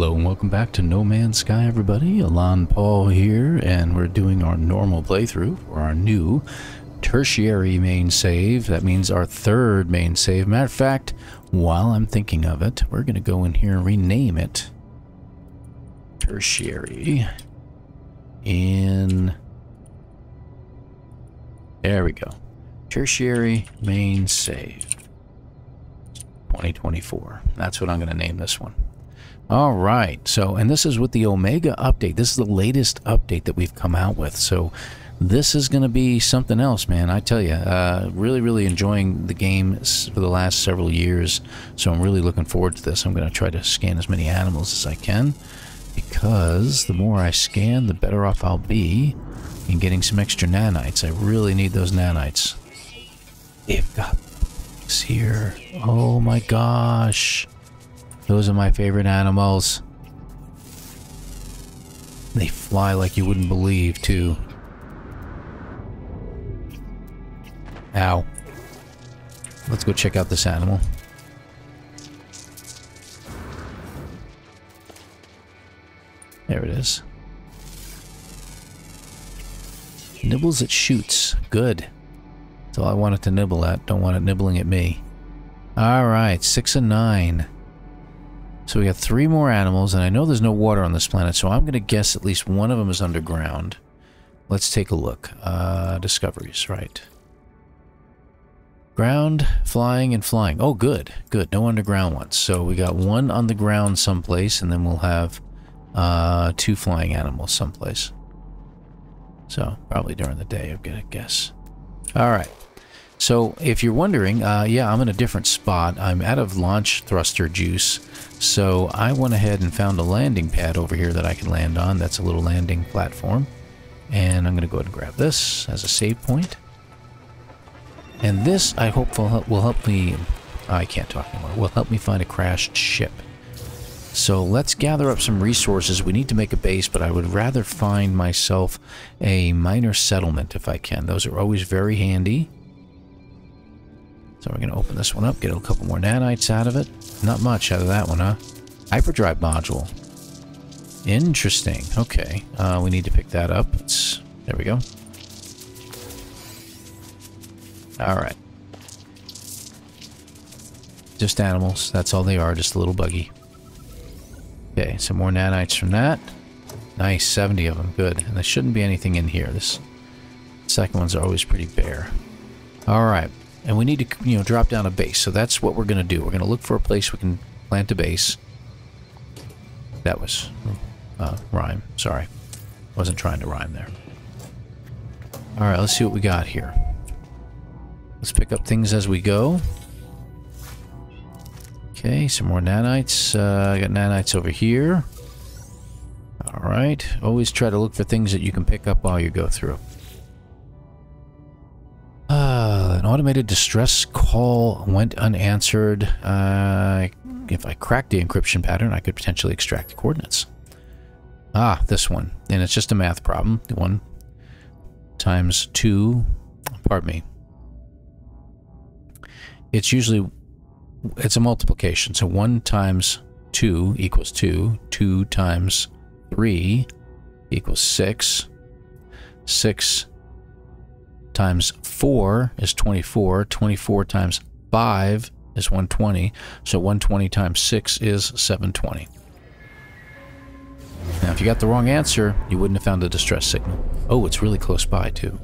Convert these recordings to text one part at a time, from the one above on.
Hello and welcome back to No Man's Sky everybody. Elan Paul here and we're doing our normal playthrough for our new tertiary main save. That means our third main save. Matter of fact, while I'm thinking of it, we're going to go in here and rename it tertiary in there we go. Tertiary main save 2024. That's what I'm going to name this one. All right. So, and this is with the Omega update. This is the latest update that we've come out with. So, this is going to be something else, man. I tell you, uh, really, really enjoying the game for the last several years. So, I'm really looking forward to this. I'm going to try to scan as many animals as I can because the more I scan, the better off I'll be in getting some extra nanites. I really need those nanites. They've got here. Oh my gosh. Those are my favorite animals. They fly like you wouldn't believe, too. Ow. Let's go check out this animal. There it is. Nibbles at shoots. Good. That's all I it to nibble at. Don't want it nibbling at me. Alright, six and nine. So we got three more animals, and I know there's no water on this planet, so I'm going to guess at least one of them is underground. Let's take a look. Uh, discoveries, right. Ground, flying, and flying. Oh, good, good. No underground ones. So we got one on the ground someplace, and then we'll have uh, two flying animals someplace. So, probably during the day, I'm going to guess. All right. So, if you're wondering, uh, yeah, I'm in a different spot. I'm out of launch thruster juice. So I went ahead and found a landing pad over here that I can land on. That's a little landing platform. And I'm going to go ahead and grab this as a save point. And this, I hope, will help, will help me... I can't talk anymore. Will help me find a crashed ship. So let's gather up some resources. We need to make a base, but I would rather find myself a minor settlement if I can. Those are always very handy. So we're going to open this one up, get a couple more nanites out of it. Not much out of that one, huh? Hyperdrive module. Interesting. Okay. Uh, we need to pick that up. It's, there we go. Alright. Just animals. That's all they are. Just a little buggy. Okay, some more nanites from that. Nice, 70 of them. Good. And there shouldn't be anything in here. This second one's are always pretty bare. Alright. And we need to, you know, drop down a base. So that's what we're going to do. We're going to look for a place we can plant a base. That was uh, rhyme. Sorry. Wasn't trying to rhyme there. Alright, let's see what we got here. Let's pick up things as we go. Okay, some more nanites. Uh, I got nanites over here. Alright, always try to look for things that you can pick up while you go through. Automated distress call went unanswered. Uh, if I crack the encryption pattern, I could potentially extract the coordinates. Ah, this one. And it's just a math problem. One times two, pardon me. It's usually, it's a multiplication. So one times two equals two. Two times three equals six. Six times 4 is 24. 24 times 5 is 120. So 120 times 6 is 720. Now, if you got the wrong answer, you wouldn't have found a distress signal. Oh, it's really close by, too.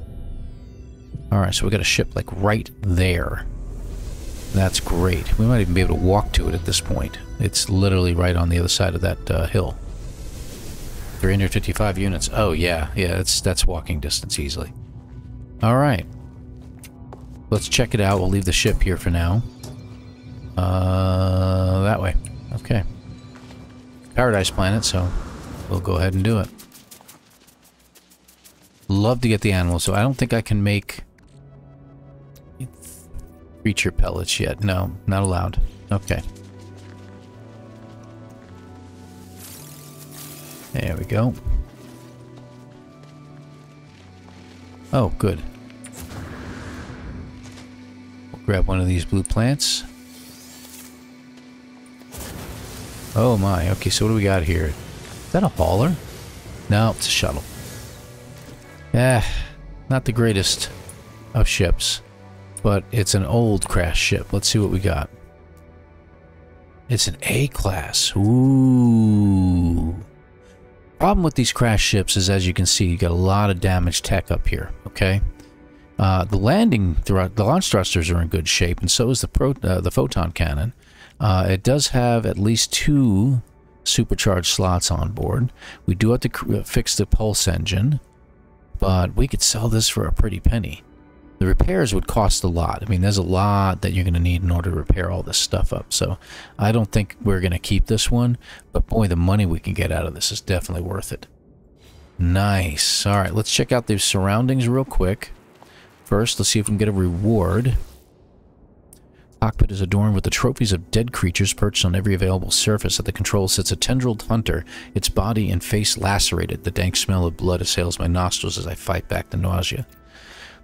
Alright, so we got a ship, like, right there. That's great. We might even be able to walk to it at this point. It's literally right on the other side of that uh, hill. 355 units. Oh, yeah. Yeah, that's, that's walking distance easily. Alright. Let's check it out. We'll leave the ship here for now. Uh, that way. Okay. Paradise planet, so we'll go ahead and do it. Love to get the animals, so I don't think I can make creature pellets yet. No, not allowed. Okay. There we go. Oh, good. We'll grab one of these blue plants. Oh my. Okay, so what do we got here? Is that a hauler? No, it's a shuttle. Eh, not the greatest of ships, but it's an old crash ship. Let's see what we got. It's an A-class. Ooh. Problem with these crash ships is, as you can see, you got a lot of damaged tech up here, okay? Uh, the landing, the launch thrusters are in good shape, and so is the, pro, uh, the photon cannon. Uh, it does have at least two supercharged slots on board. We do have to uh, fix the pulse engine, but we could sell this for a pretty penny. The repairs would cost a lot. I mean, there's a lot that you're going to need in order to repair all this stuff up. So I don't think we're going to keep this one. But boy, the money we can get out of this is definitely worth it. Nice. All right, let's check out the surroundings real quick. First, let's see if we can get a reward. Cockpit is adorned with the trophies of dead creatures perched on every available surface. At the control sits a tendrilled hunter, its body and face lacerated. The dank smell of blood assails my nostrils as I fight back the nausea.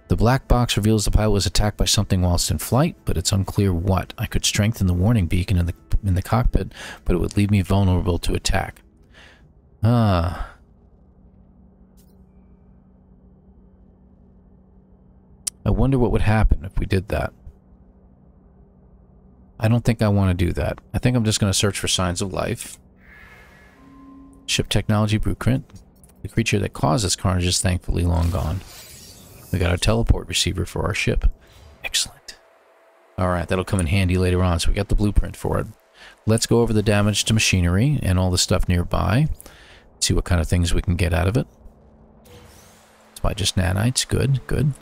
The black box reveals the pilot was attacked by something whilst in flight, but it's unclear what. I could strengthen the warning beacon in the in the cockpit, but it would leave me vulnerable to attack. Ah. I wonder what would happen if we did that. I don't think I want to do that. I think I'm just going to search for signs of life. Ship technology blueprint. The creature that caused this carnage is thankfully long gone. We got our teleport receiver for our ship. Excellent. Alright, that'll come in handy later on, so we got the blueprint for it. Let's go over the damage to machinery and all the stuff nearby. See what kind of things we can get out of it. It's by just nanites. Good, good.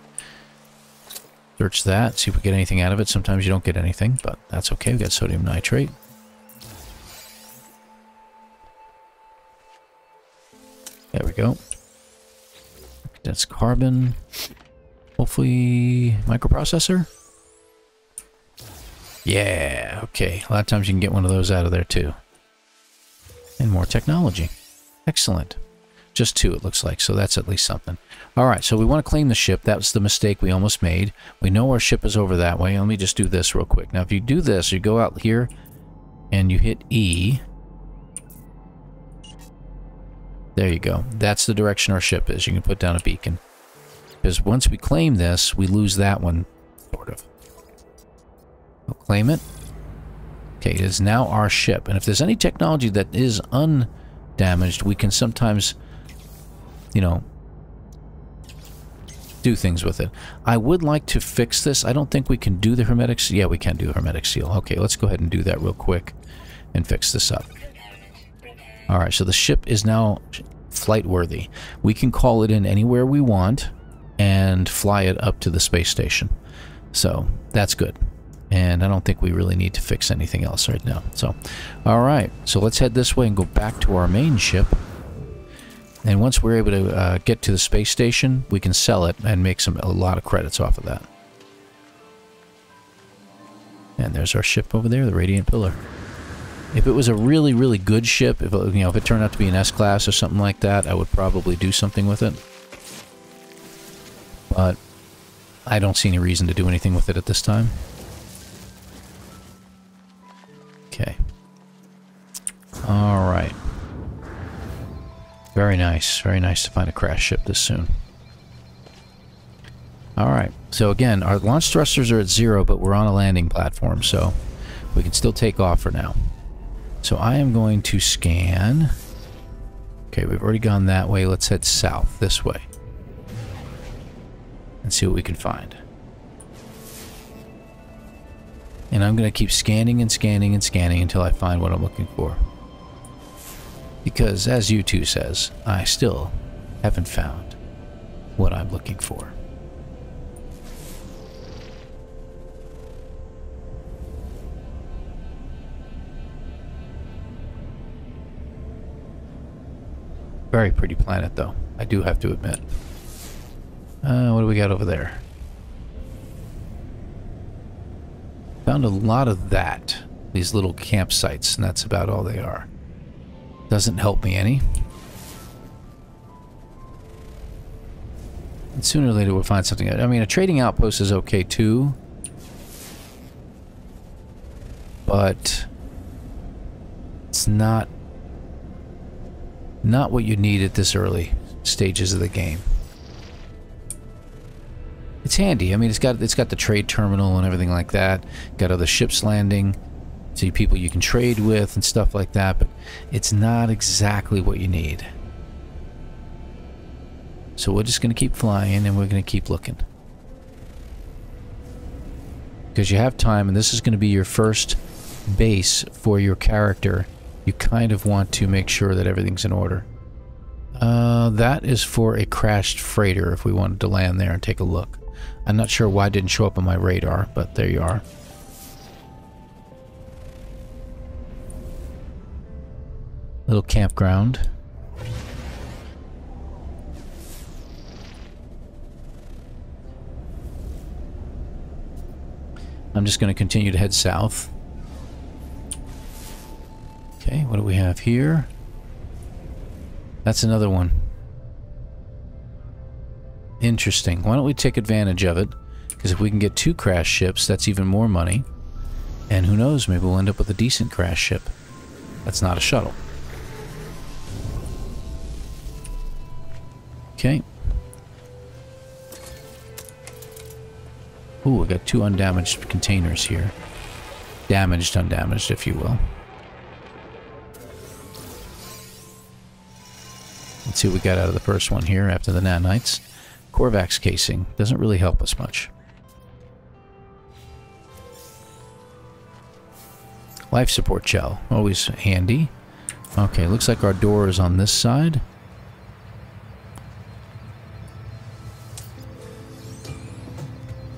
Search that, see if we get anything out of it. Sometimes you don't get anything, but that's okay. We got sodium nitrate. There we go. That's carbon. Hopefully microprocessor? Yeah, okay. A lot of times you can get one of those out of there too. And more technology. Excellent. Just two, it looks like, so that's at least something. All right, so we want to claim the ship. That was the mistake we almost made. We know our ship is over that way. Let me just do this real quick. Now, if you do this, you go out here and you hit E. There you go. That's the direction our ship is. You can put down a beacon. Because once we claim this, we lose that one, sort of. We'll claim it. Okay, it is now our ship. And if there's any technology that is undamaged, we can sometimes, you know, do things with it. I would like to fix this. I don't think we can do the hermetic seal. Yeah, we can do hermetic seal. Okay, let's go ahead and do that real quick and fix this up. Alright, so the ship is now flight worthy. We can call it in anywhere we want and fly it up to the space station. So that's good. And I don't think we really need to fix anything else right now. So, all right. So let's head this way and go back to our main ship. And once we're able to uh, get to the space station, we can sell it and make some a lot of credits off of that. And there's our ship over there, the Radiant Pillar. If it was a really, really good ship, if it, you know, if it turned out to be an S-class or something like that, I would probably do something with it. But I don't see any reason to do anything with it at this time. Okay. Alright. Very nice. Very nice to find a crash ship this soon. Alright. So again, our launch thrusters are at zero, but we're on a landing platform, so we can still take off for now. So I am going to scan. Okay, we've already gone that way. Let's head south, this way and see what we can find. And I'm going to keep scanning and scanning and scanning until I find what I'm looking for. Because, as U2 says, I still haven't found what I'm looking for. Very pretty planet, though. I do have to admit. Uh, what do we got over there? Found a lot of that. These little campsites, and that's about all they are. Doesn't help me any. And sooner or later we'll find something. I mean, a trading outpost is okay too. But it's not not what you need at this early stages of the game. It's handy. I mean, it's got it's got the trade terminal and everything like that. Got other ships landing, see people you can trade with and stuff like that. But it's not exactly what you need. So we're just going to keep flying and we're going to keep looking. Because you have time and this is going to be your first base for your character. You kind of want to make sure that everything's in order. Uh, that is for a crashed freighter if we wanted to land there and take a look. I'm not sure why it didn't show up on my radar, but there you are. Little campground. I'm just going to continue to head south. Okay, what do we have here? That's another one. Interesting. Why don't we take advantage of it? Because if we can get two crash ships, that's even more money. And who knows, maybe we'll end up with a decent crash ship. That's not a shuttle. Okay. Ooh, we got two undamaged containers here. Damaged, undamaged, if you will. Let's see what we got out of the first one here after the nanites. Korvax casing. Doesn't really help us much. Life support shell, Always handy. Okay, looks like our door is on this side.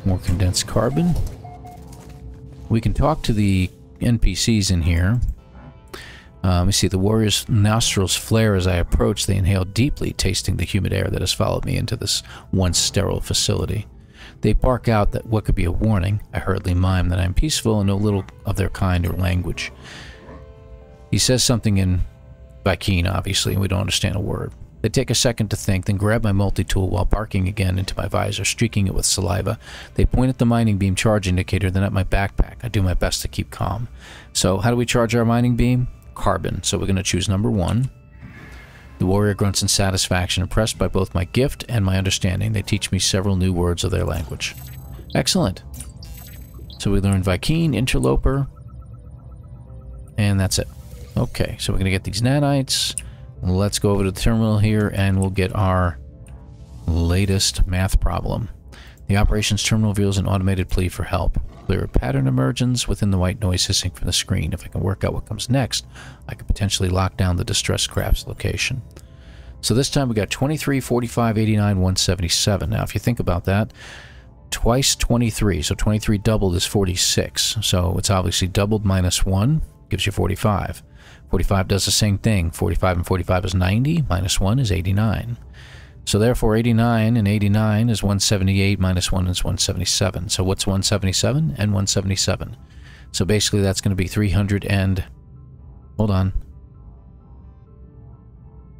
More condensed carbon. We can talk to the NPCs in here. Uh, let me see, the warrior's nostrils flare as I approach. They inhale deeply, tasting the humid air that has followed me into this once sterile facility. They bark out that what could be a warning. I hurriedly mime that I'm peaceful and know little of their kind or language. He says something in Vy'keen, obviously, and we don't understand a word. They take a second to think, then grab my multi-tool while barking again into my visor, streaking it with saliva. They point at the mining beam charge indicator, then at my backpack. I do my best to keep calm. So, how do we charge our mining beam? Carbon. So we're going to choose number one. The warrior grunts in satisfaction, impressed by both my gift and my understanding. They teach me several new words of their language. Excellent. So we learned Vy'keen, Interloper, and that's it. Okay, so we're going to get these nanites. Let's go over to the terminal here and we'll get our latest math problem. The operations terminal reveals an automated plea for help. Clear pattern emergence within the white noise hissing from the screen. If I can work out what comes next, I could potentially lock down the distress craft's location. So this time we got 23, 45, 89, 177. Now if you think about that, twice 23, so 23 doubled is 46. So it's obviously doubled minus 1 gives you 45. 45 does the same thing. 45 and 45 is 90, minus 1 is 89. So therefore 89 and 89 is 178 minus 1 is 177. So what's 177 and 177? So basically that's going to be 300 and... Hold on.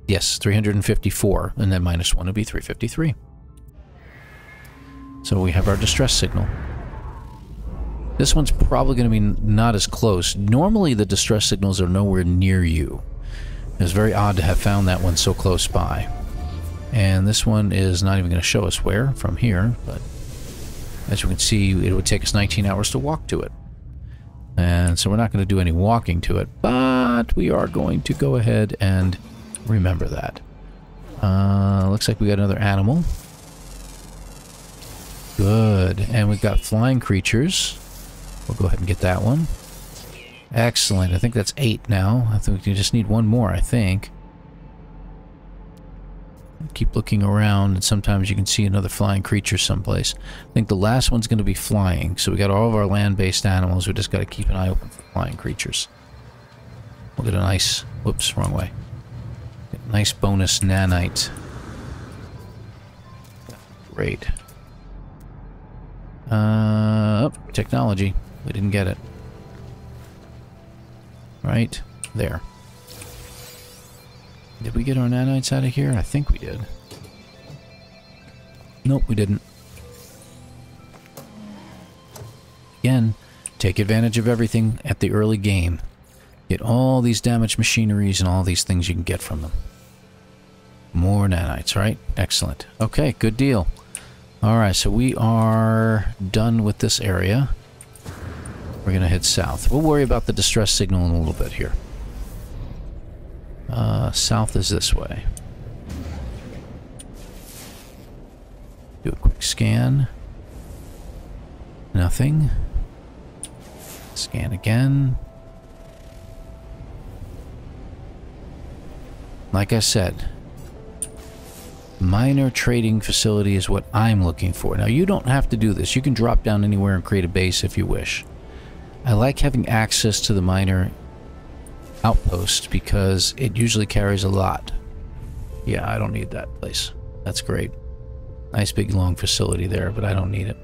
Yes, 354, and then minus 1 would be 353. So we have our distress signal. This one's probably going to be not as close. Normally the distress signals are nowhere near you. It's very odd to have found that one so close by. And this one is not even going to show us where from here, but as you can see, it would take us 19 hours to walk to it. And so we're not going to do any walking to it, but we are going to go ahead and remember that. Uh, looks like we got another animal. Good. And we've got flying creatures. We'll go ahead and get that one. Excellent. I think that's eight now. I think we just need one more, I think keep looking around and sometimes you can see another flying creature someplace. I think the last one's going to be flying. So we got all of our land-based animals. We just got to keep an eye open for flying creatures. We'll get a nice... Whoops, wrong way. nice bonus nanite. Great. Uh, oh, technology. We didn't get it. Right there. Did we get our nanites out of here? I think we did. Nope, we didn't. Again, take advantage of everything at the early game. Get all these damaged machineries and all these things you can get from them. More nanites, right? Excellent. Okay, good deal. Alright, so we are done with this area. We're going to head south. We'll worry about the distress signal in a little bit here. Uh, south is this way. Do a quick scan. Nothing. Scan again. Like I said, minor trading facility is what I'm looking for. Now, you don't have to do this. You can drop down anywhere and create a base if you wish. I like having access to the miner outpost because it usually carries a lot. Yeah, I don't need that place. That's great. Nice big long facility there, but I don't need it.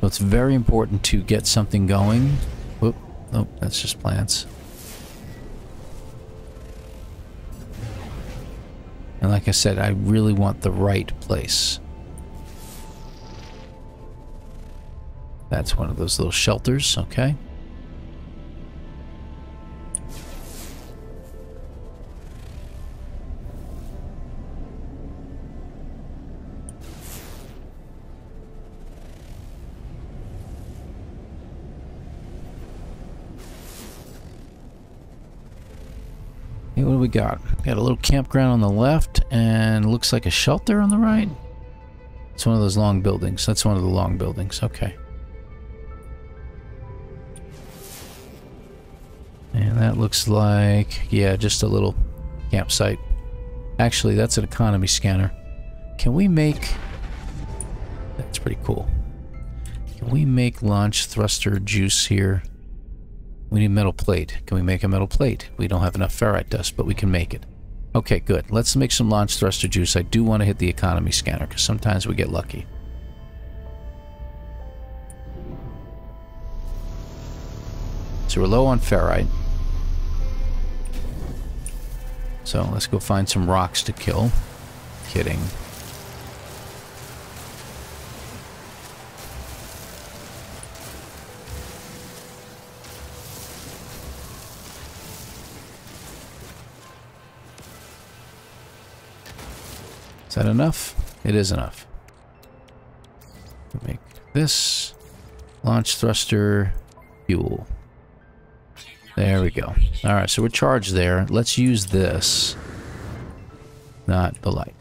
So it's very important to get something going. Whoop, nope, that's just plants. And like I said, I really want the right place. That's one of those little shelters, okay. What do we got? Got a little campground on the left and looks like a shelter on the right. It's one of those long buildings. That's one of the long buildings. Okay. And that looks like, yeah, just a little campsite. Actually, that's an economy scanner. Can we make... That's pretty cool. Can we make launch thruster juice here? We need metal plate. Can we make a metal plate? We don't have enough ferrite dust, but we can make it. Okay, good. Let's make some launch thruster juice. I do want to hit the economy scanner, because sometimes we get lucky. So we're low on ferrite. So let's go find some rocks to kill. Kidding. That enough? It is enough. Make this launch thruster fuel. There we go. Alright, so we're charged there. Let's use this. Not the light.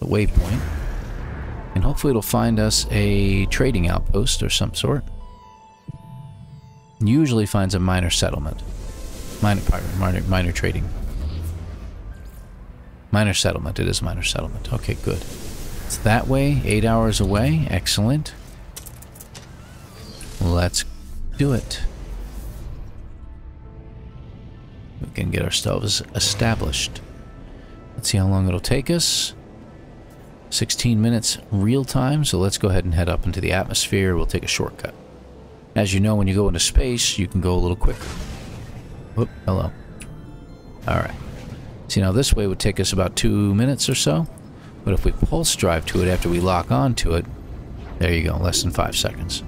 The waypoint. And hopefully it'll find us a trading outpost or some sort. Usually finds a minor settlement. Miner, miner, minor trading. Miner settlement. It is minor settlement. Okay, good. It's that way. Eight hours away. Excellent. Let's do it. We can get ourselves established. Let's see how long it'll take us. 16 minutes real time, so let's go ahead and head up into the atmosphere. We'll take a shortcut. As you know, when you go into space, you can go a little quicker. Whoop, hello. Alright. See, now this way would take us about two minutes or so. But if we pulse drive to it after we lock on to it, there you go, less than five seconds.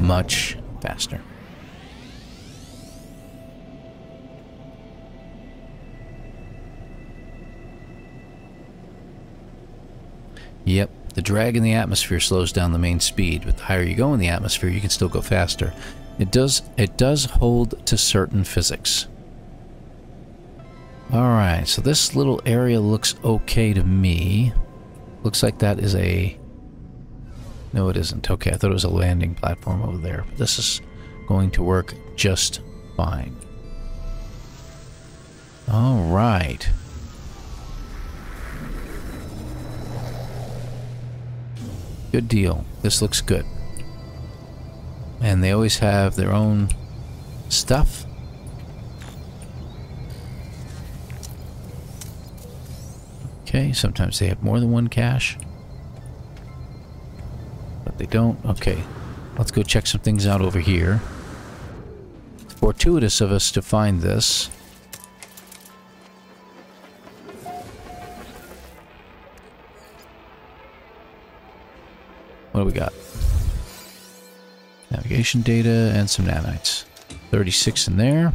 Much faster. Yep, the drag in the atmosphere slows down the main speed, but the higher you go in the atmosphere, you can still go faster. It does it does hold to certain physics. Alright, so this little area looks okay to me. Looks like that is a... No, it isn't. Okay, I thought it was a landing platform over there. But this is going to work just fine. Alright. Good deal. This looks good. And they always have their own stuff. Okay, sometimes they have more than one cache. But they don't. Okay, let's go check some things out over here. Fortuitous of us to find this. What do we got? Navigation data and some nanites. 36 in there.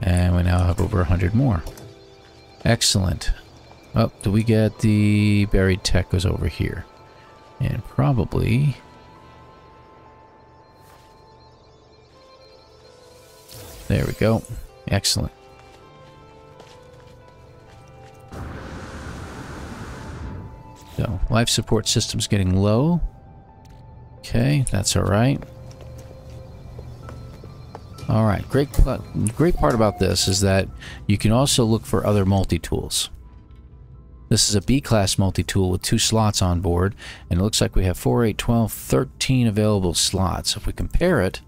And we now have over 100 more. Excellent. Oh, do we get the buried tech goes over here? And probably... There we go. Excellent. So, life support system's getting low. Okay, that's alright. Alright, great, great part about this is that you can also look for other multi-tools. This is a B-class multi-tool with two slots on board, and it looks like we have 4, 8, 12, 13 available slots. If we compare it,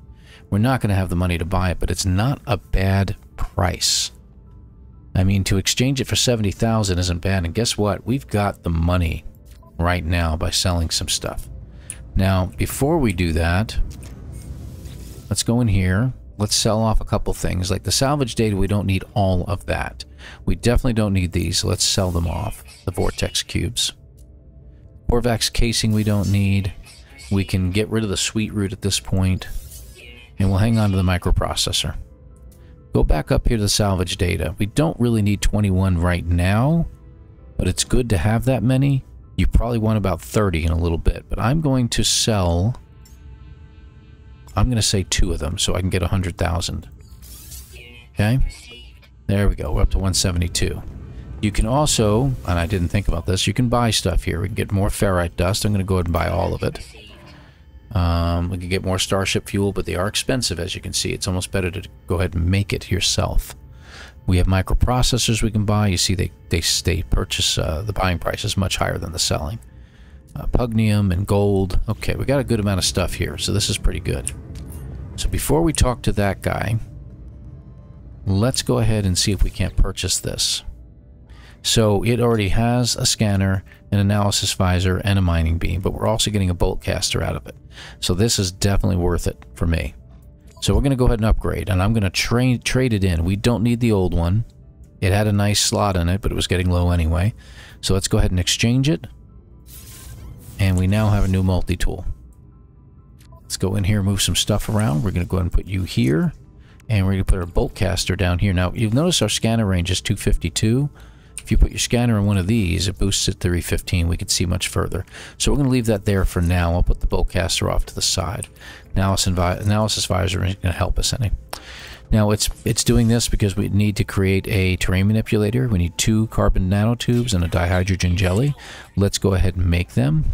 we're not going to have the money to buy it, but it's not a bad price. I mean, to exchange it for 70,000 isn't bad, and guess what? We've got the money right now by selling some stuff. Now, before we do that, let's go in here Let's sell off a couple things. Like the salvage data, we don't need all of that. We definitely don't need these, let's sell them off. The vortex cubes. Korvax casing we don't need. We can get rid of the sweet root at this point, and we'll hang on to the microprocessor. Go back up here to the salvage data. We don't really need 21 right now, but it's good to have that many. You probably want about 30 in a little bit, but I'm going to sell I'm going to say two of them so I can get 100,000. Okay? There we go. We're up to 172. You can also, and I didn't think about this, you can buy stuff here. We can get more ferrite dust. I'm going to go ahead and buy all of it. Um, we can get more starship fuel, but they are expensive, as you can see. It's almost better to go ahead and make it yourself. We have microprocessors we can buy. You see, they, they, they purchase, uh, the buying price is much higher than the selling uh, pugneum and gold. Okay, we got a good amount of stuff here, so this is pretty good. So before we talk to that guy, let's go ahead and see if we can't purchase this. So it already has a scanner, an analysis visor, and a mining beam, but we're also getting a bolt caster out of it. So this is definitely worth it for me. So we're going to go ahead and upgrade, and I'm going to trade trade it in. We don't need the old one. It had a nice slot in it, but it was getting low anyway. So let's go ahead and exchange it. And we now have a new multi-tool. Let's go in here move some stuff around. We're going to go ahead and put you here. And we're going to put our bolt caster down here. Now, you've noticed our scanner range is 252. If you put your scanner in one of these, it boosts it to 315. We can see much further. So we're going to leave that there for now. I'll put the bolt caster off to the side. Analysis, analysis visor is going to help us any. Now it's it's doing this because we need to create a terrain manipulator. We need two carbon nanotubes and a dihydrogen jelly. Let's go ahead and make them.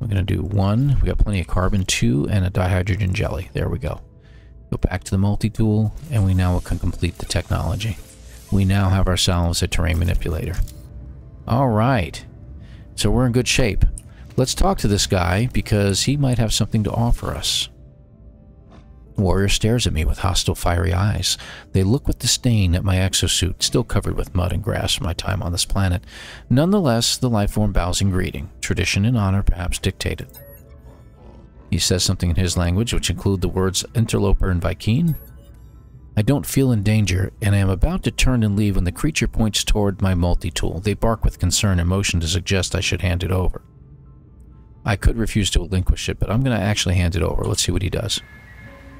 We're going to do one. We got plenty of carbon, two, and a dihydrogen jelly. There we go. Go back to the multi-tool, and we now can complete the technology. We now have ourselves a terrain manipulator. All right. So we're in good shape. Let's talk to this guy because he might have something to offer us. Warrior stares at me with hostile, fiery eyes. They look with disdain at my exosuit, still covered with mud and grass from my time on this planet. Nonetheless, the lifeform bows in greeting. Tradition and honor perhaps dictated. He says something in his language, which include the words interloper and Vy'keen. I don't feel in danger, and I am about to turn and leave when the creature points toward my multi-tool. They bark with concern and motion to suggest I should hand it over. I could refuse to relinquish it, but I'm going to actually hand it over. Let's see what he does.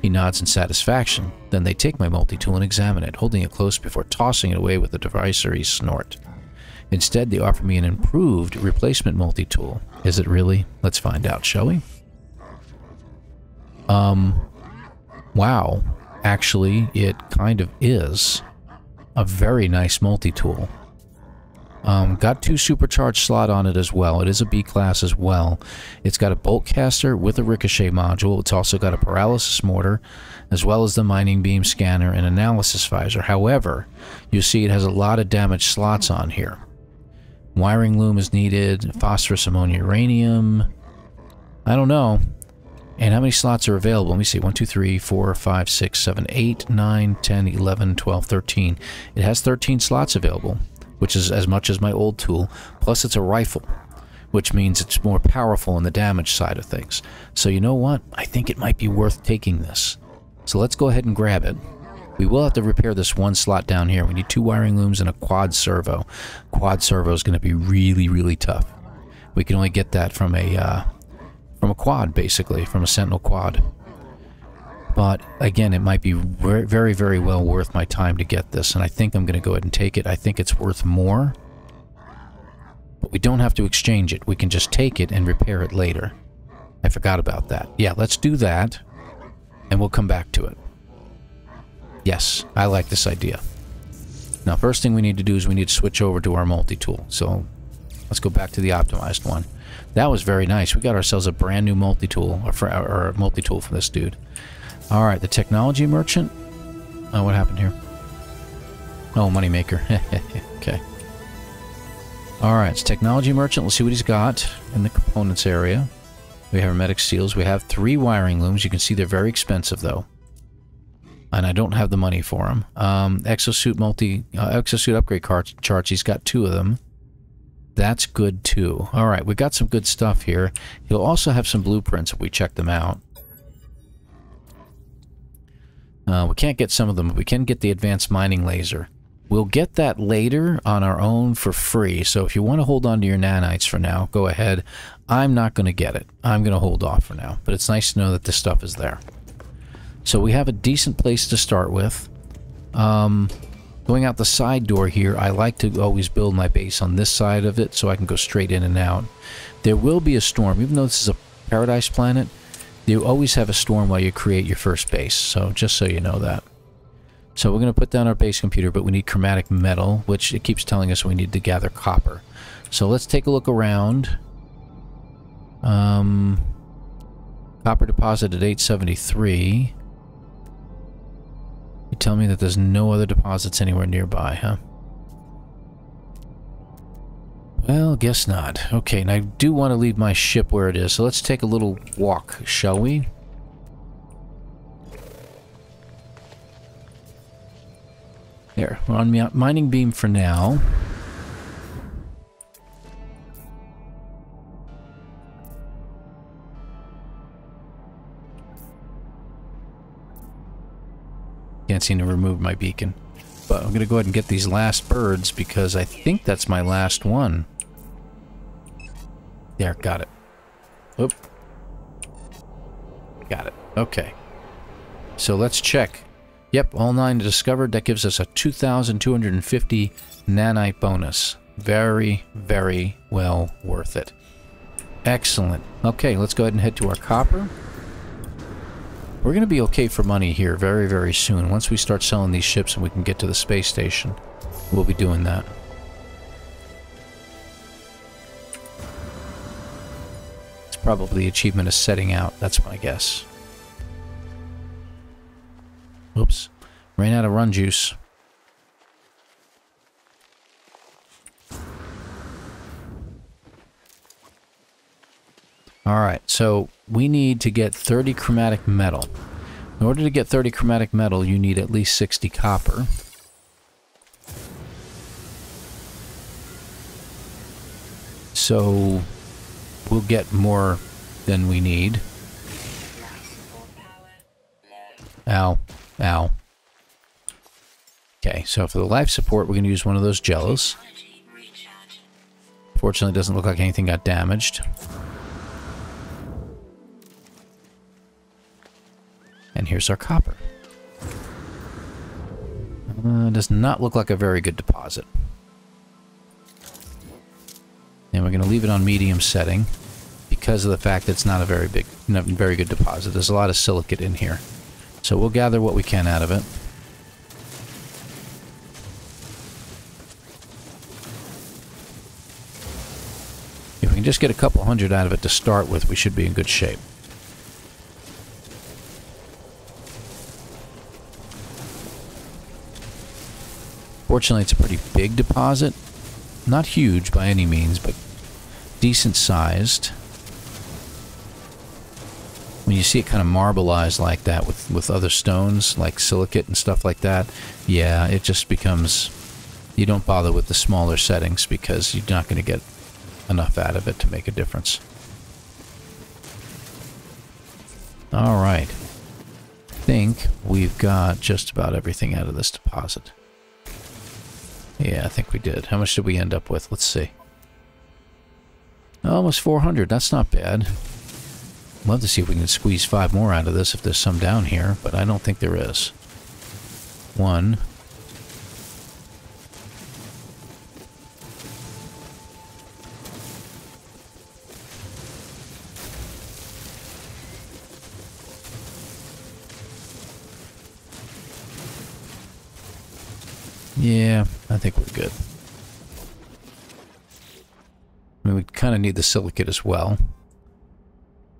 He nods in satisfaction. Then they take my multi-tool and examine it, holding it close before tossing it away with a derisory snort. Instead, they offer me an improved replacement multi-tool. Is it really? Let's find out, shall we? Um, wow. Actually, it kind of is a very nice multi-tool. Um, got two supercharged slot on it as well. It is a B class as well. It's got a bolt caster with a ricochet module. It's also got a paralysis mortar, as well as the mining beam scanner and analysis visor. However, you see it has a lot of damaged slots on here. Wiring loom is needed, phosphorus, ammonia, uranium. I don't know. And how many slots are available? Let me see. 1, 2, 3, 4, 5, 6, 7, 8, 9, 10, 11, 12, 13. It has 13 slots available which is as much as my old tool, plus it's a rifle, which means it's more powerful on the damage side of things. So you know what? I think it might be worth taking this. So let's go ahead and grab it. We will have to repair this one slot down here. We need two wiring looms and a quad servo. Quad servo is going to be really, really tough. We can only get that from a uh, from a quad, basically, from a Sentinel quad. But again, it might be very, very well worth my time to get this, and I think I'm going to go ahead and take it. I think it's worth more. But we don't have to exchange it. We can just take it and repair it later. I forgot about that. Yeah, let's do that, and we'll come back to it. Yes, I like this idea. Now, first thing we need to do is we need to switch over to our multi-tool. So, let's go back to the optimized one. That was very nice. We got ourselves a brand new multi-tool, or, or multi-tool for this dude. All right, the technology merchant. Oh, what happened here? Oh, moneymaker. okay. All right, it's technology merchant. Let's see what he's got in the components area. We have hermetic seals. We have three wiring looms. You can see they're very expensive, though. And I don't have the money for them. Um, exosuit multi, uh, exosuit upgrade cart charts. He's got two of them. That's good too. All right, we've got some good stuff here. He'll also have some blueprints if we check them out. Uh, we can't get some of them, but we can get the advanced mining laser. We'll get that later on our own for free, so if you want to hold on to your nanites for now, go ahead. I'm not going to get it. I'm going to hold off for now, but it's nice to know that this stuff is there. So we have a decent place to start with. Um, Going out the side door here, I like to always build my base on this side of it so I can go straight in and out. There will be a storm, even though this is a paradise planet, you always have a storm while you create your first base, so just so you know that. So we're going to put down our base computer, but we need chromatic metal, which it keeps telling us we need to gather copper. So let's take a look around. Um, copper deposit at 873. You tell me that there's no other deposits anywhere nearby, huh? Well, guess not. Okay, and I do want to leave my ship where it is, so let's take a little walk, shall we? There, we're on mining beam for now. Can't seem to remove my beacon. But I'm going to go ahead and get these last birds because I think that's my last one. There, got it. Oop. Got it. Okay. So let's check. Yep, all nine discovered. That gives us a 2,250 nanite bonus. Very, very well worth it. Excellent. Okay, let's go ahead and head to our copper. We're going to be okay for money here very, very soon. Once we start selling these ships and we can get to the space station, we'll be doing that. Probably the achievement of setting out. That's my guess. Oops. Ran out of run juice. Alright, so we need to get 30 chromatic metal. In order to get 30 chromatic metal, you need at least 60 copper. So, we'll get more than we need. Ow. Ow. Okay, so for the life support, we're going to use one of those jellos. Fortunately, it doesn't look like anything got damaged. And here's our copper. Uh, does not look like a very good deposit. And we're going to leave it on medium setting because of the fact that it's not a very big, not very good deposit. There's a lot of silicate in here. So we'll gather what we can out of it. If we can just get a couple hundred out of it to start with, we should be in good shape. Fortunately, it's a pretty big deposit. Not huge by any means, but decent sized. When you see it kind of marbleized like that with, with other stones, like silicate and stuff like that, yeah, it just becomes... You don't bother with the smaller settings because you're not going to get enough out of it to make a difference. Alright. I think we've got just about everything out of this deposit. Yeah, I think we did. How much did we end up with? Let's see. Almost 400. That's not bad. Love to see if we can squeeze five more out of this if there's some down here, but I don't think there is. One. Yeah, I think we're good. I mean, we kind of need the silicate as well.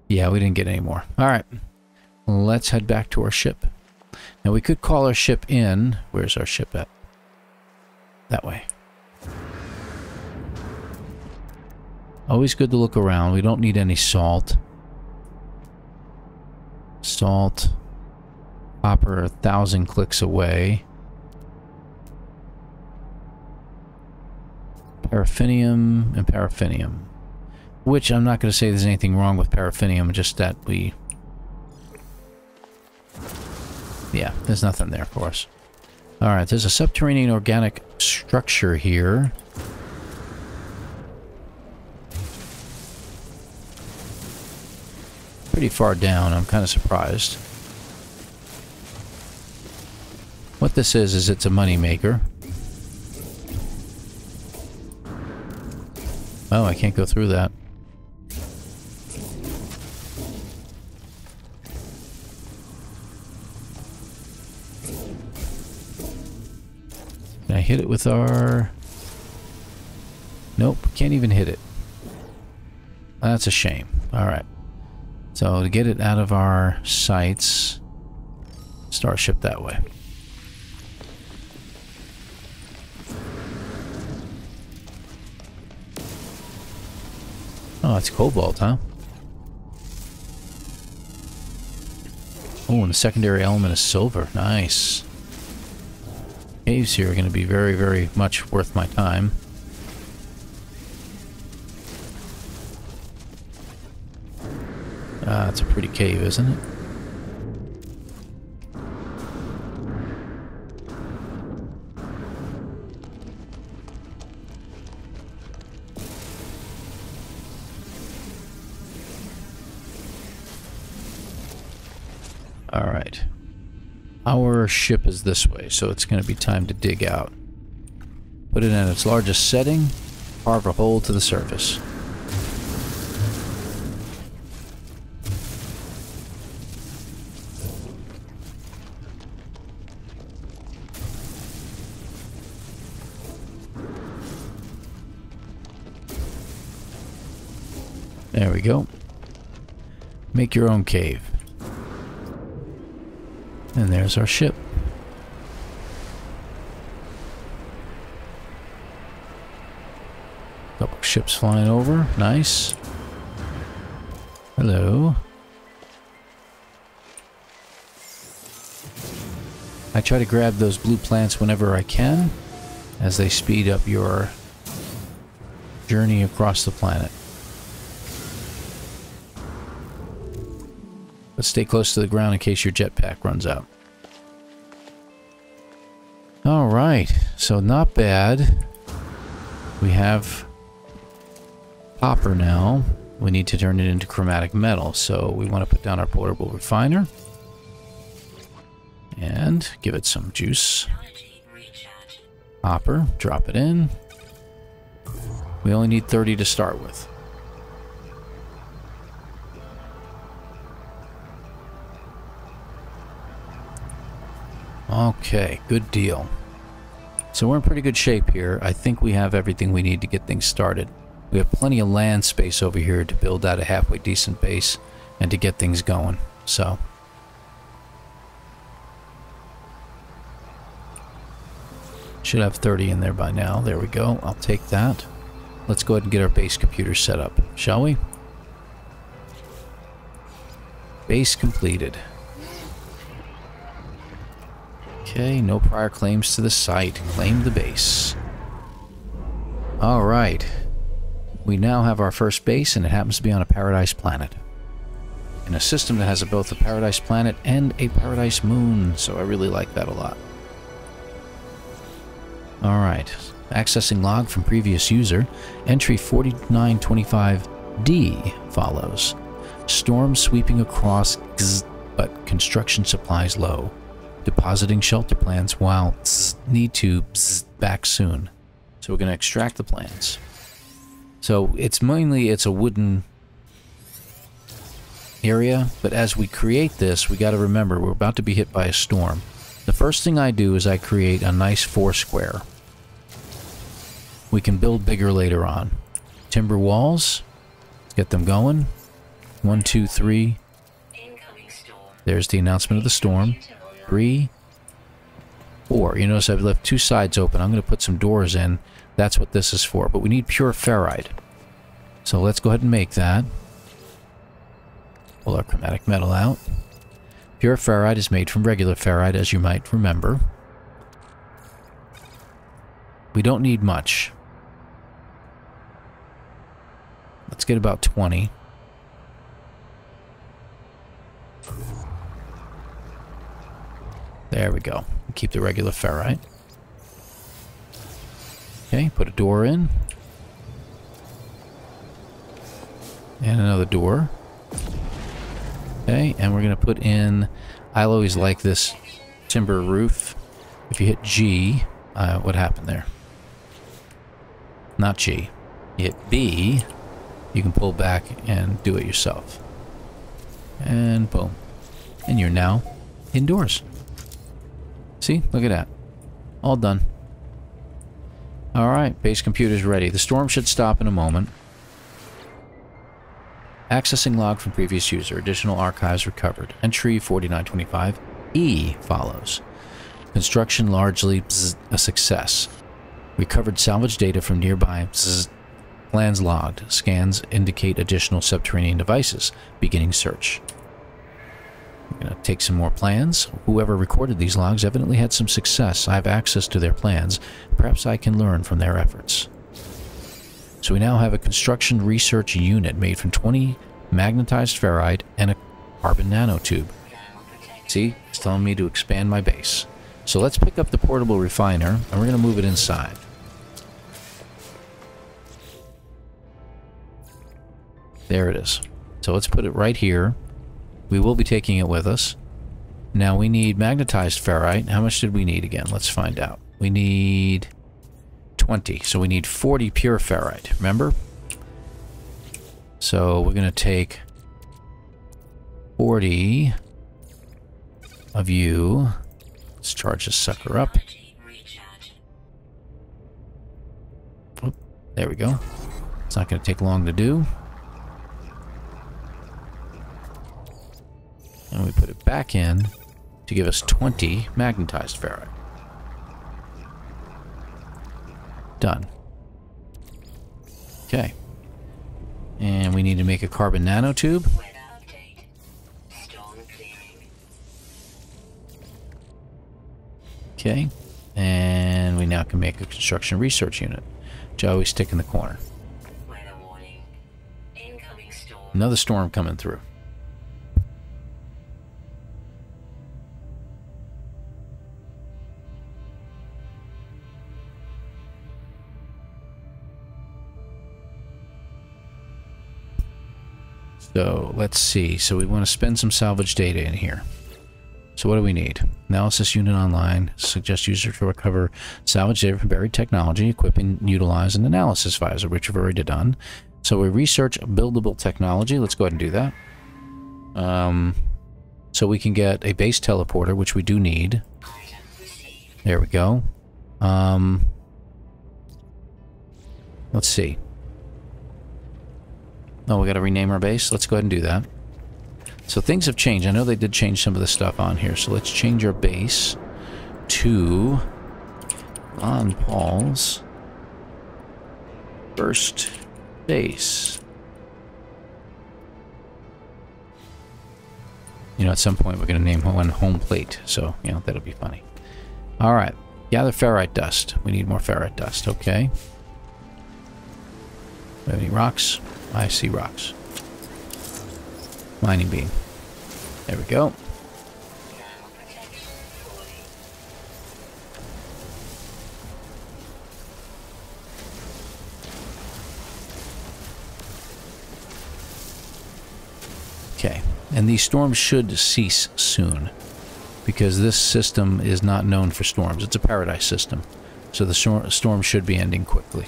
Yeah, we didn't get any more. All right. Let's head back to our ship. Now, we could call our ship in. Where's our ship at? That way. Always good to look around. We don't need any salt. Salt. Copper a thousand clicks away. Paraffinium and paraffinium. Which I'm not going to say there's anything wrong with paraffinium, just that we... Yeah, there's nothing there for us. Alright, there's a subterranean organic structure here. Pretty far down, I'm kind of surprised. What this is, is it's a money Oh, I can't go through that. Can I hit it with our... Nope, can't even hit it. That's a shame. Alright. So to get it out of our sights, starship that way. Oh, it's cobalt, huh? Oh, and the secondary element is silver. Nice. Caves here are going to be very, very much worth my time. Ah, it's a pretty cave, isn't it? Alright. Our ship is this way, so it's going to be time to dig out. Put it in its largest setting, carve a hole to the surface. There we go. Make your own cave. And there's our ship. Couple ships flying over. Nice. Hello. I try to grab those blue plants whenever I can as they speed up your journey across the planet. But stay close to the ground in case your jetpack runs out. Alright, so not bad. We have copper now. We need to turn it into chromatic metal, so we want to put down our portable refiner. And give it some juice. Copper, drop it in. We only need 30 to start with. Okay, good deal. So we're in pretty good shape here. I think we have everything we need to get things started. We have plenty of land space over here to build out a halfway decent base and to get things going. So... Should have 30 in there by now. There we go. I'll take that. Let's go ahead and get our base computer set up, shall we? Base completed. Okay, no prior claims to the site. Claim the base. Alright. We now have our first base, and it happens to be on a paradise planet. in a system that has a, both a paradise planet and a paradise moon, so I really like that a lot. Alright, accessing log from previous user, entry 4925D follows. Storm sweeping across, but construction supplies low. Depositing shelter plans while need to back soon. So we're going to extract the plans. So it's mainly, it's a wooden area, but as we create this, we got to remember we're about to be hit by a storm. The first thing I do is I create a nice four square. We can build bigger later on. Timber walls, let's get them going. One, two, three. There's the announcement of the storm. Three, four. You notice I've left two sides open. I'm going to put some doors in. That's what this is for. But we need pure ferrite. So let's go ahead and make that. Pull our chromatic metal out. Pure ferrite is made from regular ferrite, as you might remember. We don't need much. Let's get about 20. There we go. Keep the regular ferrite. Okay, put a door in. And another door. Okay, and we're going to put in... I always like this timber roof. If you hit G, uh, what happened there? Not G. Hit B, you can pull back and do it yourself. And boom. And you're now indoors. See? Look at that. All done. Alright, base computer's ready. The storm should stop in a moment. Accessing log from previous user. Additional archives recovered. Entry 4925. E follows. Construction largely a success. Recovered salvage data from nearby Plans logged. Scans indicate additional subterranean devices. Beginning search. I'm going to take some more plans. Whoever recorded these logs evidently had some success. I have access to their plans. Perhaps I can learn from their efforts. So we now have a construction research unit made from 20 magnetized ferrite and a carbon nanotube. See? It's telling me to expand my base. So let's pick up the portable refiner, and we're going to move it inside. There it is. So let's put it right here. We will be taking it with us. Now we need magnetized ferrite. How much did we need again? Let's find out. We need 20. So we need 40 pure ferrite. Remember? So we're going to take 40 of you. Let's charge this sucker up. Oh, there we go. It's not going to take long to do. And we put it back in to give us 20 magnetized ferrite. Done. Okay. And we need to make a carbon nanotube. Okay. And we now can make a construction research unit. which I always stick in the corner. Another storm coming through. So let's see. So we want to spend some salvage data in here. So what do we need? Analysis unit online. Suggest user to recover salvage data from buried technology, equipping, utilize an analysis visor, which we've already done. So we research buildable technology. Let's go ahead and do that. Um, so we can get a base teleporter, which we do need. There we go. Um, let's see. Oh, we got to rename our base? Let's go ahead and do that. So things have changed. I know they did change some of the stuff on here. So let's change our base to Elan Paul's first base. You know, at some point we're going to name one home plate. So, you know, that'll be funny. All right. Gather ferrite dust. We need more ferrite dust. Okay. We have any rocks? I see rocks. Mining beam. There we go. Okay, and these storms should cease soon because this system is not known for storms. It's a paradise system, so the storm should be ending quickly.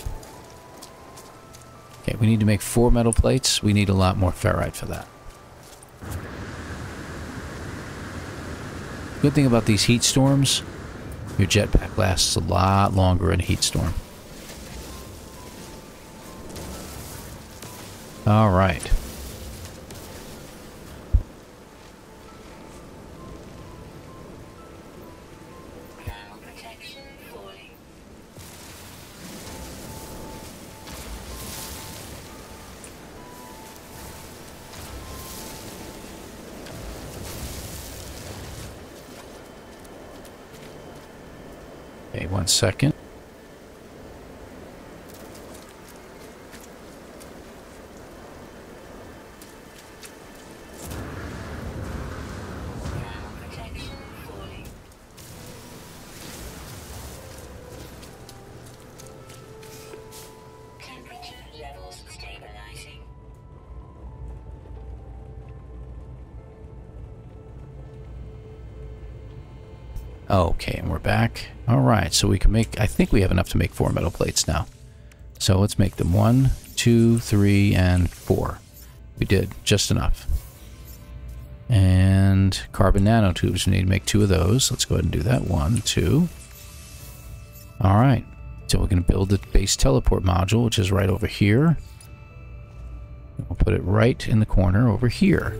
Okay, we need to make four metal plates. We need a lot more ferrite for that. Good thing about these heat storms, your jetpack lasts a lot longer in a heat storm. All right. Okay, one second. Okay, and we're back. All right, so we can make, I think we have enough to make four metal plates now. So let's make them one, two, three, and four. We did just enough. And carbon nanotubes, we need to make two of those. Let's go ahead and do that. One, two. All right, so we're going to build the base teleport module, which is right over here. We'll put it right in the corner over here.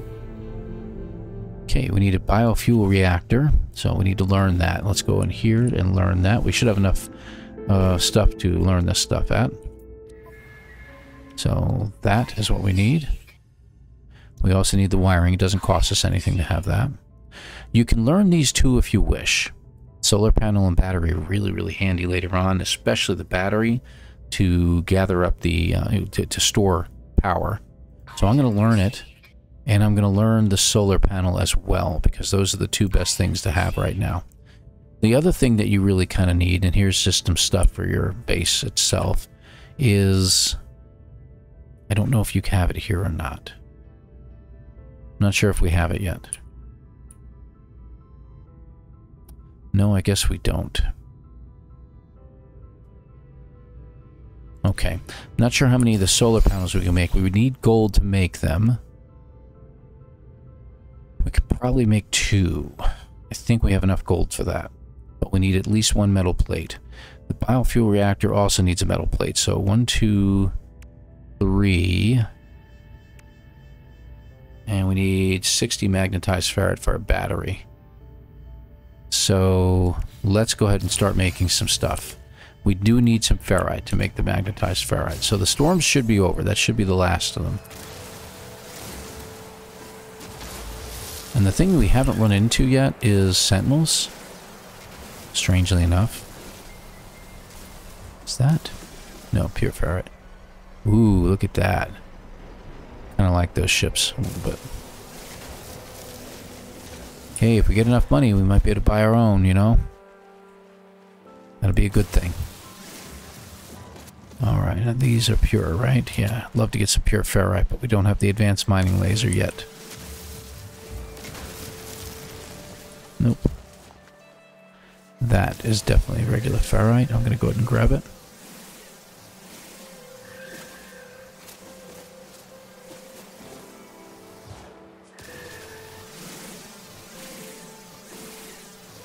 Okay, we need a biofuel reactor, so we need to learn that. Let's go in here and learn that. We should have enough uh, stuff to learn this stuff at. So that is what we need. We also need the wiring. It doesn't cost us anything to have that. You can learn these two if you wish. Solar panel and battery are really, really handy later on, especially the battery to gather up the, uh, to, to store power. So I'm going to learn it and I'm going to learn the solar panel as well, because those are the two best things to have right now. The other thing that you really kind of need, and here's some stuff for your base itself, is... I don't know if you have it here or not. I'm not sure if we have it yet. No, I guess we don't. Okay. Not sure how many of the solar panels we can make. We would need gold to make them. Probably make two. I think we have enough gold for that. But we need at least one metal plate. The biofuel reactor also needs a metal plate. So one, two, three. And we need 60 magnetized ferrite for a battery. So let's go ahead and start making some stuff. We do need some ferrite to make the magnetized ferrite. So the storms should be over. That should be the last of them. And the thing we haven't run into yet is sentinels. Strangely enough. Is that? No, pure ferrite. Ooh, look at that. Kind of like those ships a little bit. Okay, if we get enough money, we might be able to buy our own, you know? That'll be a good thing. Alright, these are pure, right? Yeah, love to get some pure ferrite, but we don't have the advanced mining laser yet. Nope. That is definitely regular ferrite. I'm going to go ahead and grab it.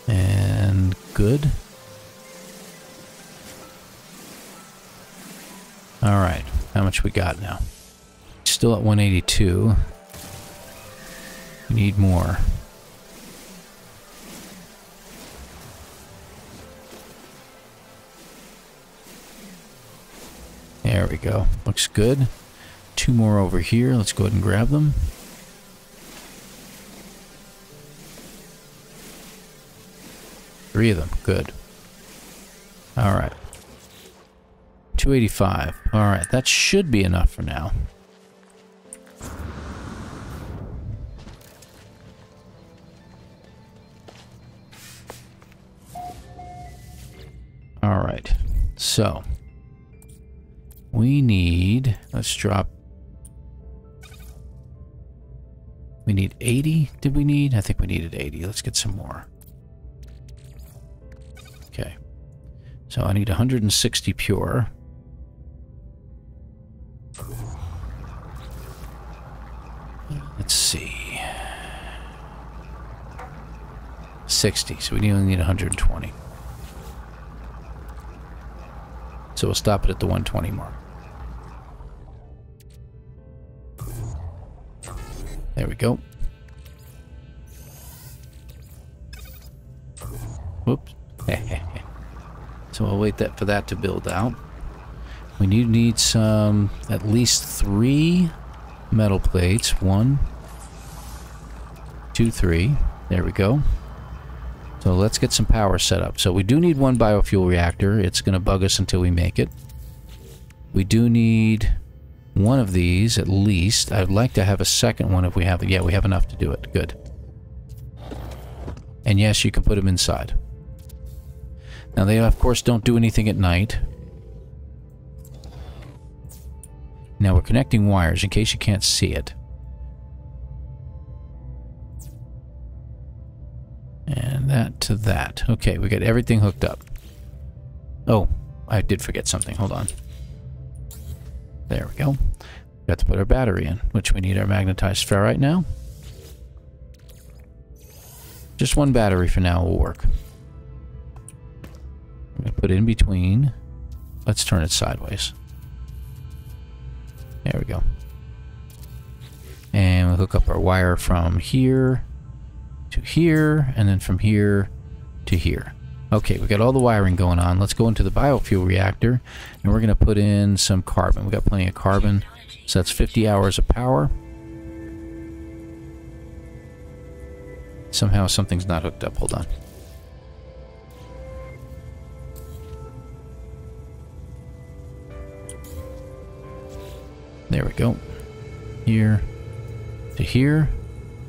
And good. Alright, how much we got now? Still at 182. We need more. There we go. Looks good. Two more over here. Let's go ahead and grab them. Three of them. Good. All right. 285. All right. That should be enough for now. All right. So, we need, let's drop, we need 80, did we need? I think we needed 80. Let's get some more. Okay. So I need 160 pure. Let's see. 60, so we only need 120. So we'll stop it at the 120 mark. There we go. Whoops. so I'll wait that for that to build out. We need need some at least three metal plates. One, two, three. There we go. So let's get some power set up. So we do need one biofuel reactor. It's going to bug us until we make it. We do need one of these at least. I'd like to have a second one if we have it. Yeah, we have enough to do it. Good. And yes, you can put them inside. Now they of course don't do anything at night. Now we're connecting wires in case you can't see it. And that to that. Okay, we got everything hooked up. Oh, I did forget something. Hold on. There we go. Got to put our battery in, which we need our magnetized ferrite now. Just one battery for now will work. I'm going to put it in between. Let's turn it sideways. There we go. And we'll hook up our wire from here to here, and then from here to here. Okay, we got all the wiring going on. Let's go into the biofuel reactor, and we're going to put in some carbon. We got plenty of carbon, so that's 50 hours of power. Somehow something's not hooked up. Hold on. There we go. Here to here.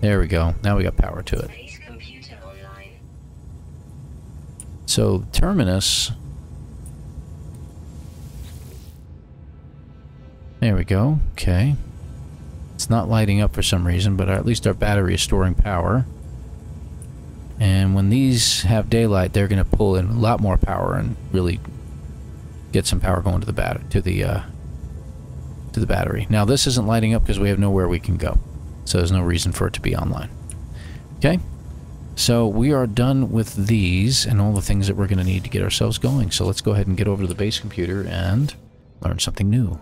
There we go. Now we got power to it. So, Terminus... There we go. Okay. It's not lighting up for some reason, but at least our battery is storing power. And when these have daylight, they're going to pull in a lot more power and really get some power going to the bat to the uh, to the battery. Now this isn't lighting up because we have nowhere we can go. So there's no reason for it to be online. Okay, so we are done with these and all the things that we're going to need to get ourselves going. So let's go ahead and get over to the base computer and learn something new.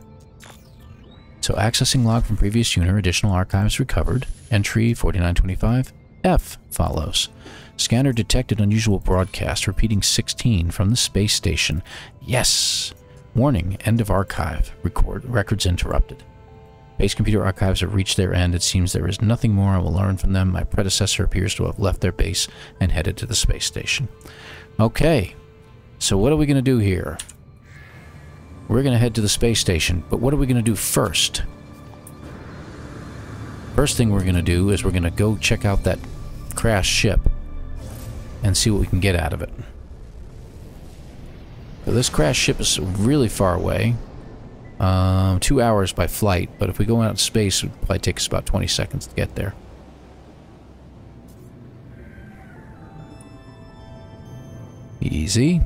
So accessing log from previous user, additional archives recovered, entry 4925, F follows. Scanner detected unusual broadcast repeating 16 from the space station. Yes! Warning, end of archive. Record, records interrupted. Base computer archives have reached their end. It seems there is nothing more I will learn from them. My predecessor appears to have left their base and headed to the space station. Okay, so what are we going to do here? We're going to head to the space station, but what are we going to do first? First thing we're going to do is we're going to go check out that crashed ship and see what we can get out of it. So this crashed ship is really far away. Um, two hours by flight, but if we go out in space, it probably takes about 20 seconds to get there. Easy.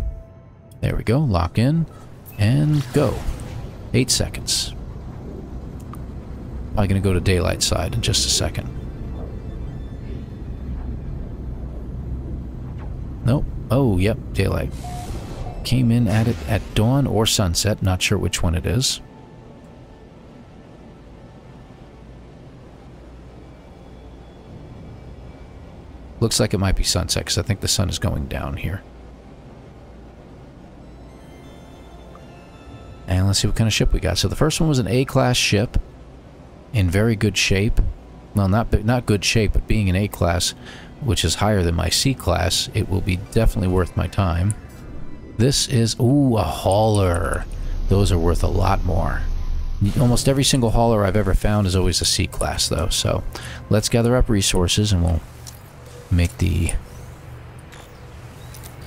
There we go. Lock in. And go. Eight seconds. Probably going to go to daylight side in just a second. Nope. Oh, yep. Daylight. Came in at it at dawn or sunset. Not sure which one it is. Looks like it might be sunset because I think the sun is going down here. And let's see what kind of ship we got. So the first one was an A-class ship in very good shape. Well, not not good shape, but being an A-class, which is higher than my C-class, it will be definitely worth my time. This is, ooh, a hauler. Those are worth a lot more. Almost every single hauler I've ever found is always a C-class, though. So let's gather up resources and we'll make the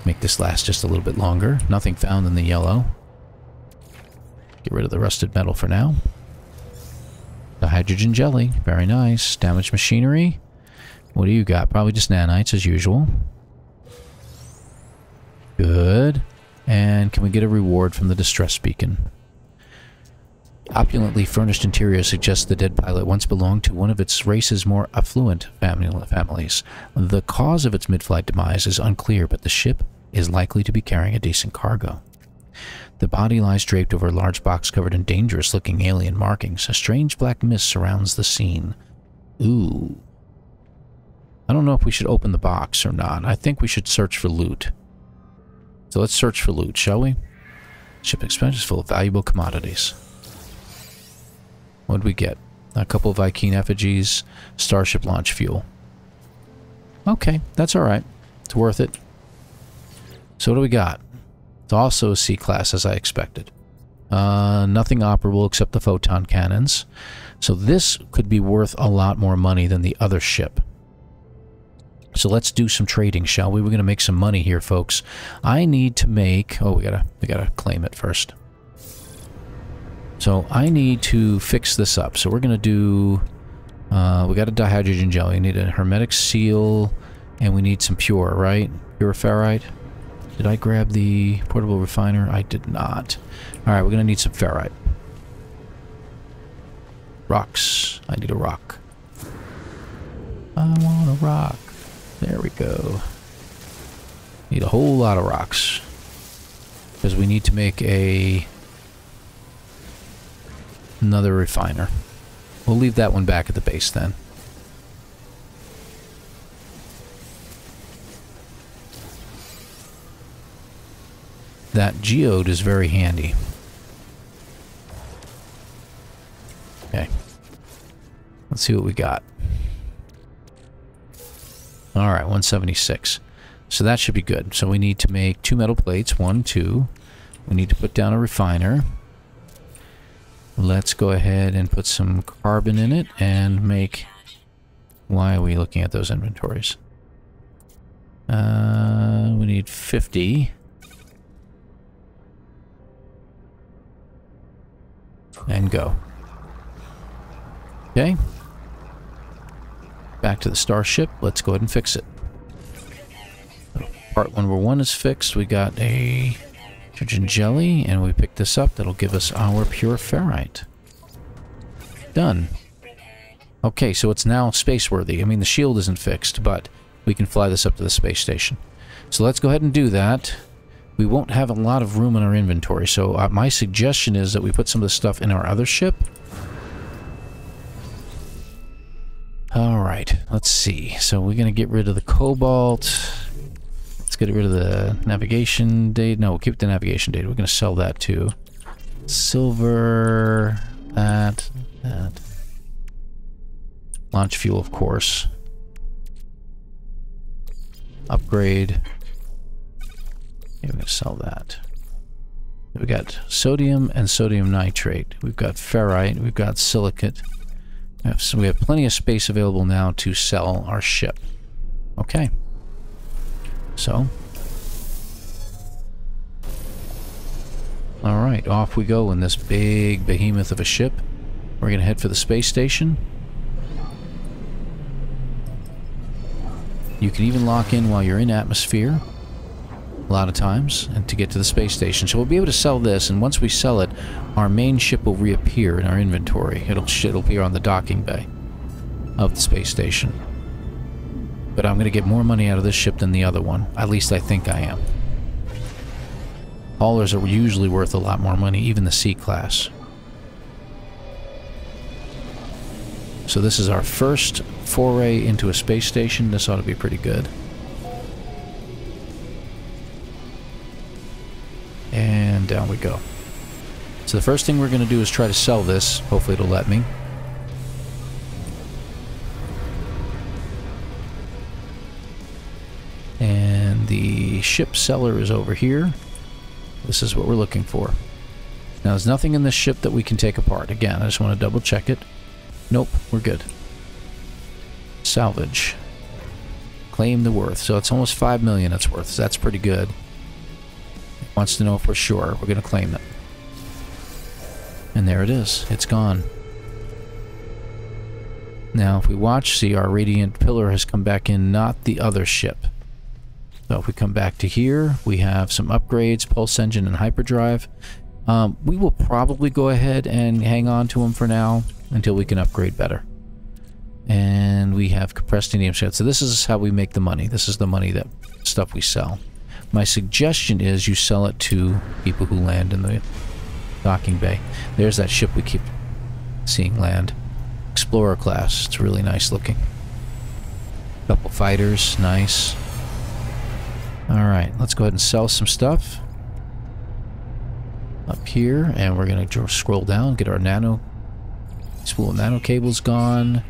make this last just a little bit longer. Nothing found in the yellow. Get rid of the rusted metal for now. The hydrogen jelly. Very nice. Damaged machinery. What do you got? Probably just nanites as usual. Good. And can we get a reward from the distress beacon? Opulently furnished interior suggests the dead pilot once belonged to one of its race's more affluent family families. The cause of its mid-flight demise is unclear, but the ship is likely to be carrying a decent cargo. The body lies draped over a large box covered in dangerous-looking alien markings. A strange black mist surrounds the scene. Ooh. I don't know if we should open the box or not. I think we should search for loot. So let's search for loot, shall we? Ship expense is full of valuable commodities. What did we get? A couple of Vy'keen effigies, starship launch fuel. Okay, that's alright. It's worth it. So what do we got? It's also a C-class as I expected. Uh, nothing operable except the photon cannons. So this could be worth a lot more money than the other ship. So let's do some trading, shall we? We're going to make some money here, folks. I need to make... Oh, we gotta, we gotta claim it first. So I need to fix this up. So we're going to do... Uh, we got a dihydrogen gel. We need a hermetic seal, and we need some pure, right? Pure ferrite. Did I grab the portable refiner? I did not. Alright, we're going to need some ferrite. Rocks. I need a rock. I want a rock. There we go. Need a whole lot of rocks. Because we need to make a... Another refiner. We'll leave that one back at the base then. That geode is very handy. Okay. Let's see what we got. Alright, 176. So that should be good. So we need to make two metal plates. One, two. We need to put down a refiner. Let's go ahead and put some carbon in it and make... Why are we looking at those inventories? Uh, we need 50. And go. Okay. Back to the starship. Let's go ahead and fix it. Part number one is fixed. We got a hydrogen jelly, and we picked this up. That'll give us our pure ferrite. Done. Okay, so it's now space-worthy. I mean, the shield isn't fixed, but we can fly this up to the space station. So let's go ahead and do that. We won't have a lot of room in our inventory, so uh, my suggestion is that we put some of the stuff in our other ship. Alright, let's see. So we're going to get rid of the cobalt. Let's get rid of the navigation data. No, we'll keep the navigation data. We're going to sell that too. Silver, that, that. Launch fuel, of course. Upgrade. Okay, we're going to sell that. We've got sodium and sodium nitrate. We've got ferrite. We've got silicate. So we have plenty of space available now to sell our ship. Okay. So. Alright, off we go in this big behemoth of a ship. We're going to head for the space station. You can even lock in while you're in atmosphere a lot of times and to get to the space station. So we'll be able to sell this, and once we sell it, our main ship will reappear in our inventory. It'll, it'll appear on the docking bay of the space station. But I'm going to get more money out of this ship than the other one. At least I think I am. Haulers are usually worth a lot more money, even the C-Class. So this is our first foray into a space station. This ought to be pretty good. And down we go. So the first thing we're going to do is try to sell this. Hopefully it'll let me. And the ship seller is over here. This is what we're looking for. Now there's nothing in this ship that we can take apart. Again, I just want to double check it. Nope, we're good. Salvage. Claim the worth. So it's almost 5 million it's worth. So that's pretty good. Wants to know for sure. We're going to claim it. And there it is. It's gone. Now, if we watch, see our Radiant Pillar has come back in, not the other ship. So if we come back to here, we have some upgrades, Pulse Engine and Hyperdrive. Um, we will probably go ahead and hang on to them for now until we can upgrade better. And we have compressed indium shed. So this is how we make the money. This is the money that stuff we sell. My suggestion is you sell it to people who land in the docking bay. There's that ship we keep seeing land. Explorer class. It's really nice looking. Couple fighters. Nice. Alright, let's go ahead and sell some stuff. Up here, and we're going to scroll down, get our nano spool of nano cables gone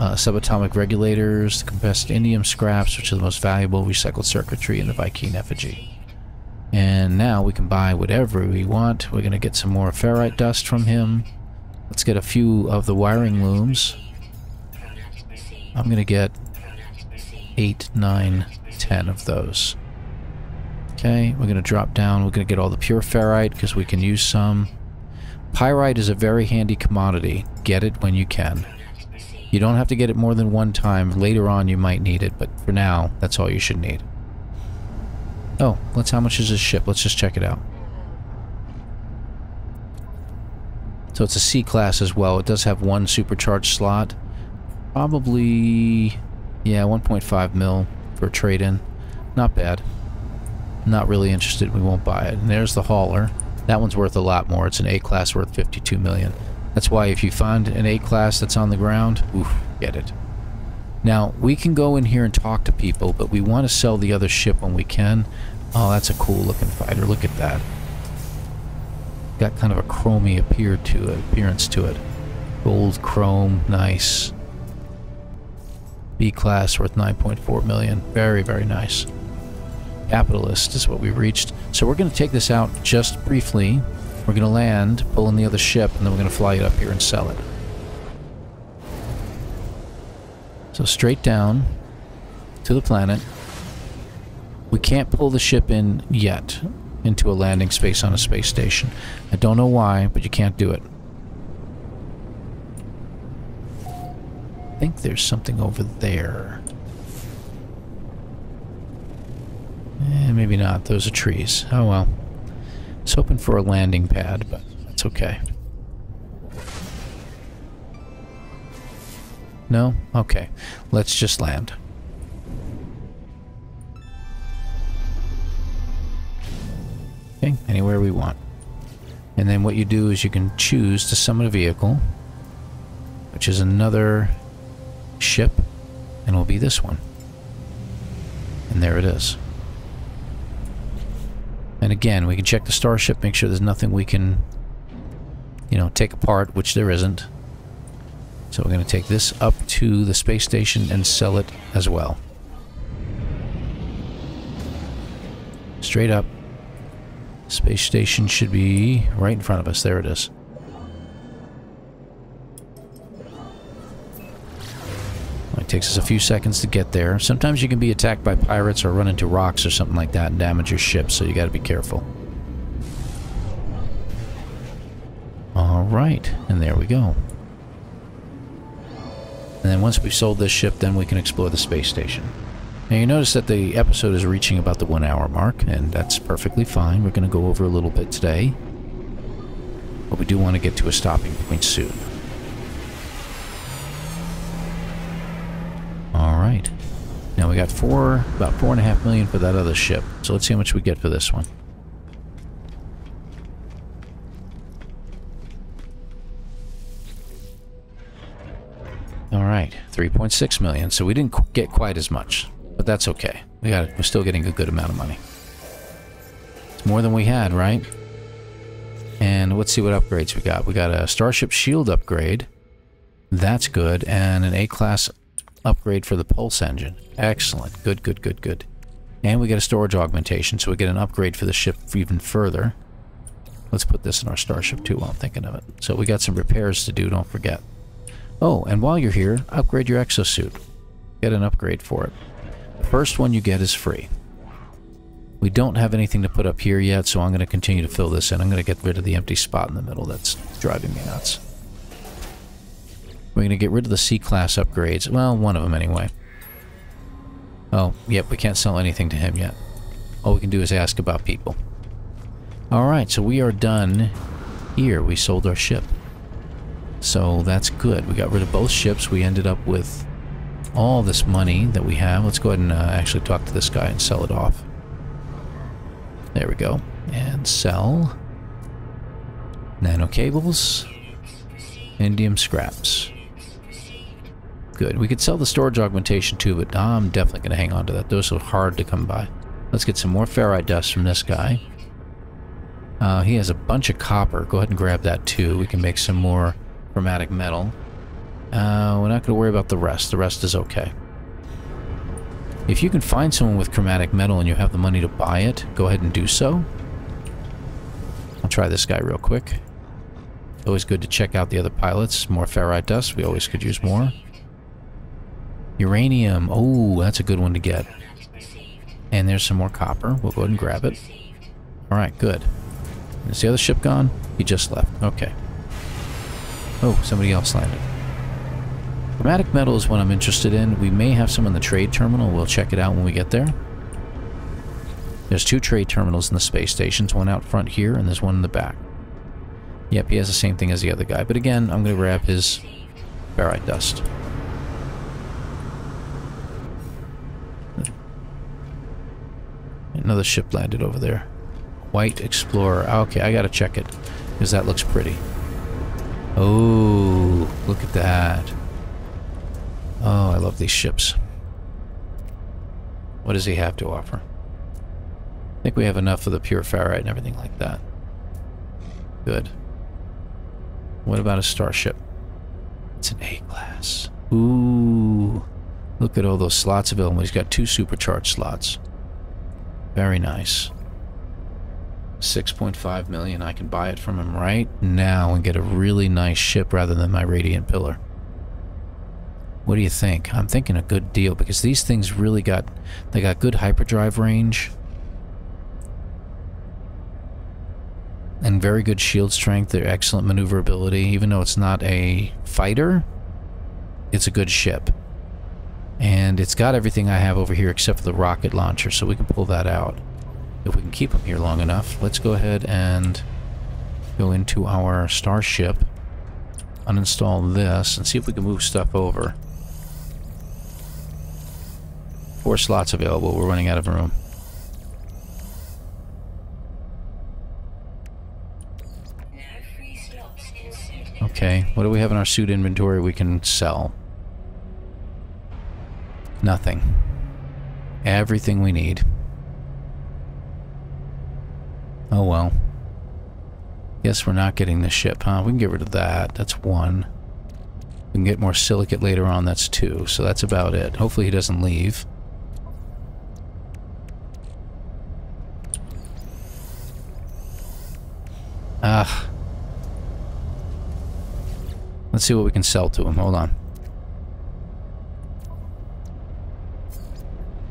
uh, subatomic regulators, the compressed indium scraps, which are the most valuable recycled circuitry in the Vy'keen effigy. And now we can buy whatever we want. We're going to get some more ferrite dust from him. Let's get a few of the wiring looms. I'm going to get 8, 9, 10 of those. Okay, we're going to drop down. We're going to get all the pure ferrite because we can use some. Pyrite is a very handy commodity. Get it when you can. You don't have to get it more than one time. Later on you might need it, but for now, that's all you should need. Oh, let's how much is this ship? Let's just check it out. So it's a C-class as well. It does have one supercharged slot. Probably, yeah, 1.5 mil for trade-in. Not bad. Not really interested. We won't buy it. And there's the hauler. That one's worth a lot more. It's an A-class worth 52 million. That's why if you find an A-class that's on the ground, oof, get it. Now, we can go in here and talk to people, but we want to sell the other ship when we can. Oh, that's a cool looking fighter. Look at that. Got kind of a chromy appear to it, appearance to it. Gold chrome, nice. B-class worth 9.4 million. Very, very nice. Capitalist is what we've reached. So we're going to take this out just briefly we're going to land, pull in the other ship, and then we're going to fly it up here and sell it. So straight down to the planet. We can't pull the ship in yet into a landing space on a space station. I don't know why, but you can't do it. I think there's something over there. Eh, maybe not. Those are trees. Oh well. It's hoping for a landing pad, but that's okay. No? Okay. Let's just land. Okay, anywhere we want. And then what you do is you can choose to summon a vehicle, which is another ship, and will be this one. And there it is. And again, we can check the starship, make sure there's nothing we can, you know, take apart, which there isn't. So we're going to take this up to the space station and sell it as well. Straight up. Space station should be right in front of us. There it is. It takes us a few seconds to get there. Sometimes you can be attacked by pirates or run into rocks or something like that and damage your ship, so you gotta be careful. Alright, and there we go. And then once we've sold this ship, then we can explore the space station. Now you notice that the episode is reaching about the one hour mark, and that's perfectly fine. We're going to go over a little bit today. But we do want to get to a stopping point soon. Alright. Now we got four, about four and a half million for that other ship. So let's see how much we get for this one. Alright, 3.6 million. So we didn't get quite as much. But that's okay. We got we're still getting a good amount of money. It's more than we had, right? And let's see what upgrades we got. We got a Starship Shield upgrade. That's good. And an A-Class upgrade for the pulse engine. Excellent. Good, good, good, good. And we get a storage augmentation, so we get an upgrade for the ship even further. Let's put this in our starship too while I'm thinking of it. So we got some repairs to do, don't forget. Oh, and while you're here, upgrade your exosuit. Get an upgrade for it. The first one you get is free. We don't have anything to put up here yet, so I'm going to continue to fill this in. I'm going to get rid of the empty spot in the middle that's driving me nuts. We're going to get rid of the C-Class upgrades. Well, one of them anyway. Oh, yep, we can't sell anything to him yet. All we can do is ask about people. Alright, so we are done here. We sold our ship. So that's good. We got rid of both ships. We ended up with all this money that we have. Let's go ahead and uh, actually talk to this guy and sell it off. There we go. And sell. Nano cables. Indium scraps. Good. We could sell the storage augmentation too, but I'm definitely going to hang on to that. Those are hard to come by. Let's get some more ferrite dust from this guy. Uh, he has a bunch of copper. Go ahead and grab that too. We can make some more chromatic metal. Uh, we're not going to worry about the rest. The rest is okay. If you can find someone with chromatic metal and you have the money to buy it, go ahead and do so. I'll try this guy real quick. Always good to check out the other pilots. More ferrite dust. We always could use more. Uranium. Oh, that's a good one to get. And there's some more copper. We'll go ahead and grab it. Alright, good. Is the other ship gone? He just left. Okay. Oh, somebody else landed. Chromatic metal is what I'm interested in. We may have some in the trade terminal. We'll check it out when we get there. There's two trade terminals in the space stations, one out front here, and there's one in the back. Yep, he has the same thing as the other guy. But again, I'm going to grab his barite dust. Another ship landed over there. White Explorer. Ah, okay, I gotta check it. Because that looks pretty. Oh, look at that. Oh, I love these ships. What does he have to offer? I think we have enough of the pure ferrite and everything like that. Good. What about a starship? It's an A-class. Ooh. Look at all those slots available. He's got two supercharged slots. Very nice. 6.5 million. I can buy it from him right now and get a really nice ship rather than my Radiant Pillar. What do you think? I'm thinking a good deal because these things really got they got good hyperdrive range and very good shield strength. They're excellent maneuverability. Even though it's not a fighter, it's a good ship. And it's got everything I have over here except for the rocket launcher, so we can pull that out. If we can keep them here long enough, let's go ahead and go into our starship, uninstall this, and see if we can move stuff over. Four slots available. We're running out of room. Okay, what do we have in our suit inventory we can sell? Nothing. Everything we need. Oh well. Guess we're not getting the ship, huh? We can get rid of that. That's one. We can get more silicate later on. That's two. So that's about it. Hopefully he doesn't leave. Ah. Let's see what we can sell to him. Hold on.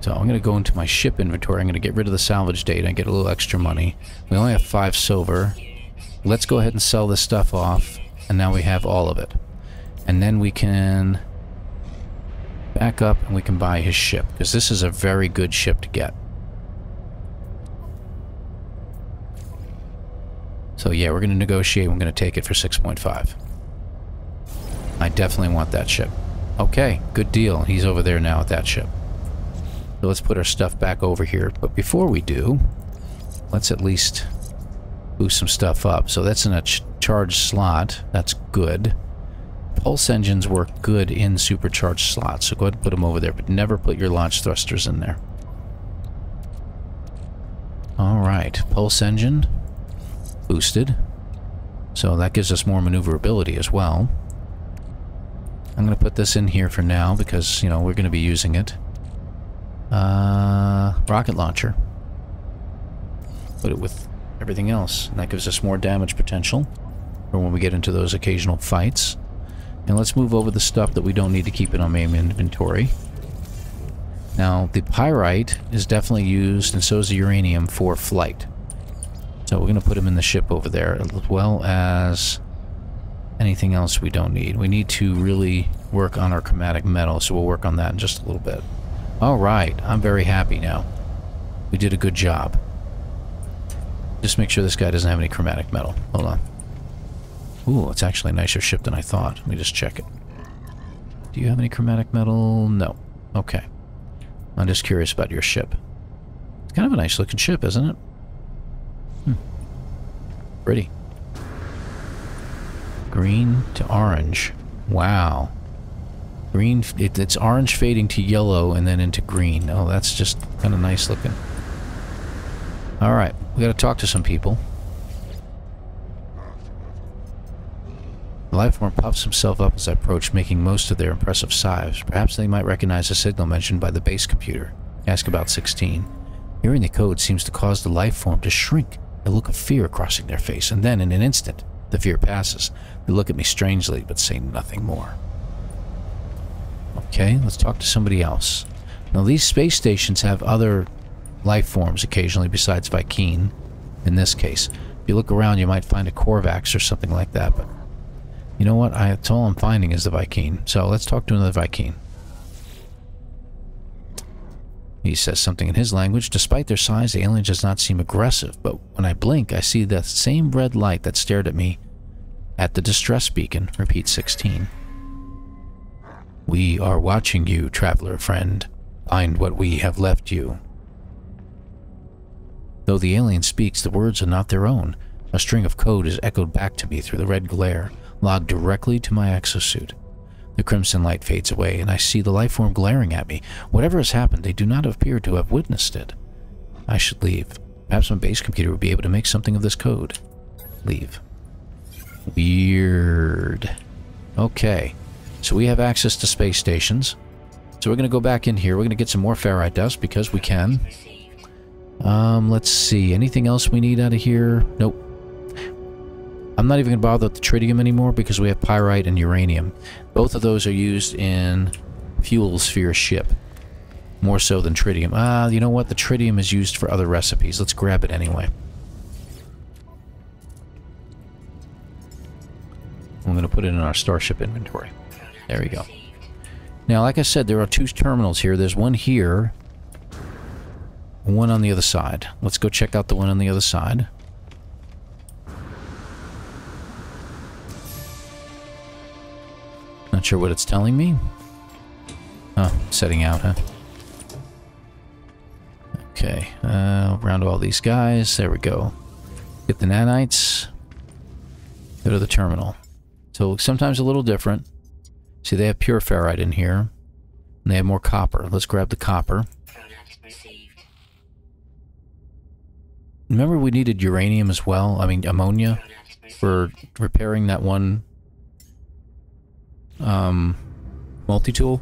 So I'm going to go into my ship inventory. I'm going to get rid of the salvage data and get a little extra money. We only have five silver. Let's go ahead and sell this stuff off. And now we have all of it. And then we can back up and we can buy his ship. Because this is a very good ship to get. So yeah, we're going to negotiate. We're going to take it for 6.5. I definitely want that ship. Okay, good deal. He's over there now with that ship. So let's put our stuff back over here. But before we do, let's at least boost some stuff up. So that's in a ch charged slot. That's good. Pulse engines work good in supercharged slots, so go ahead and put them over there, but never put your launch thrusters in there. Alright, pulse engine boosted. So that gives us more maneuverability as well. I'm going to put this in here for now because, you know, we're going to be using it. Uh, rocket launcher. Put it with everything else. And that gives us more damage potential for when we get into those occasional fights. And let's move over the stuff that we don't need to keep in our main inventory. Now, the pyrite is definitely used, and so is the uranium, for flight. So we're going to put them in the ship over there, as well as anything else we don't need. We need to really work on our chromatic metal, so we'll work on that in just a little bit. Alright, I'm very happy now. We did a good job. Just make sure this guy doesn't have any chromatic metal. Hold on. Ooh, it's actually a nicer ship than I thought. Let me just check it. Do you have any chromatic metal? No. Okay. I'm just curious about your ship. It's kind of a nice looking ship, isn't it? Hmm. Pretty. Green to orange. Wow. Green, it, it's orange fading to yellow and then into green. Oh, that's just kind of nice looking. Alright, we gotta talk to some people. The lifeform puffs himself up as I approach, making most of their impressive size. Perhaps they might recognize the signal mentioned by the base computer. Ask about 16. Hearing the code seems to cause the lifeform to shrink, a look of fear crossing their face, and then in an instant, the fear passes. They look at me strangely, but say nothing more. Okay, let's talk to somebody else. Now, these space stations have other life forms occasionally besides Vy'keen, in this case. If you look around, you might find a Korvax or something like that, but you know what? I, that's all I'm finding is the Vy'keen. So let's talk to another Vy'keen. He says something in his language. Despite their size, the alien does not seem aggressive, but when I blink, I see the same red light that stared at me at the distress beacon. Repeat 16. We are watching you, traveler friend. Find what we have left you. Though the alien speaks, the words are not their own. A string of code is echoed back to me through the red glare, logged directly to my exosuit. The crimson light fades away, and I see the life form glaring at me. Whatever has happened, they do not appear to have witnessed it. I should leave. Perhaps my base computer would be able to make something of this code. Leave. Weird. Okay. So we have access to space stations. So we're going to go back in here. We're going to get some more ferrite dust because we can. Um, let's see. Anything else we need out of here? Nope. I'm not even going to bother with the tritium anymore because we have pyrite and uranium. Both of those are used in fuel sphere ship. More so than tritium. Ah, you know what? The tritium is used for other recipes. Let's grab it anyway. I'm going to put it in our starship inventory. There we go. Now, like I said, there are two terminals here. There's one here, one on the other side. Let's go check out the one on the other side. Not sure what it's telling me. Oh, setting out, huh? Okay, uh, round all these guys. There we go. Get the nanites. Go to the terminal. So sometimes a little different. See, they have pure ferrite in here. And they have more copper. Let's grab the copper. Remember we needed uranium as well? I mean, ammonia? For repairing that one um, multi-tool.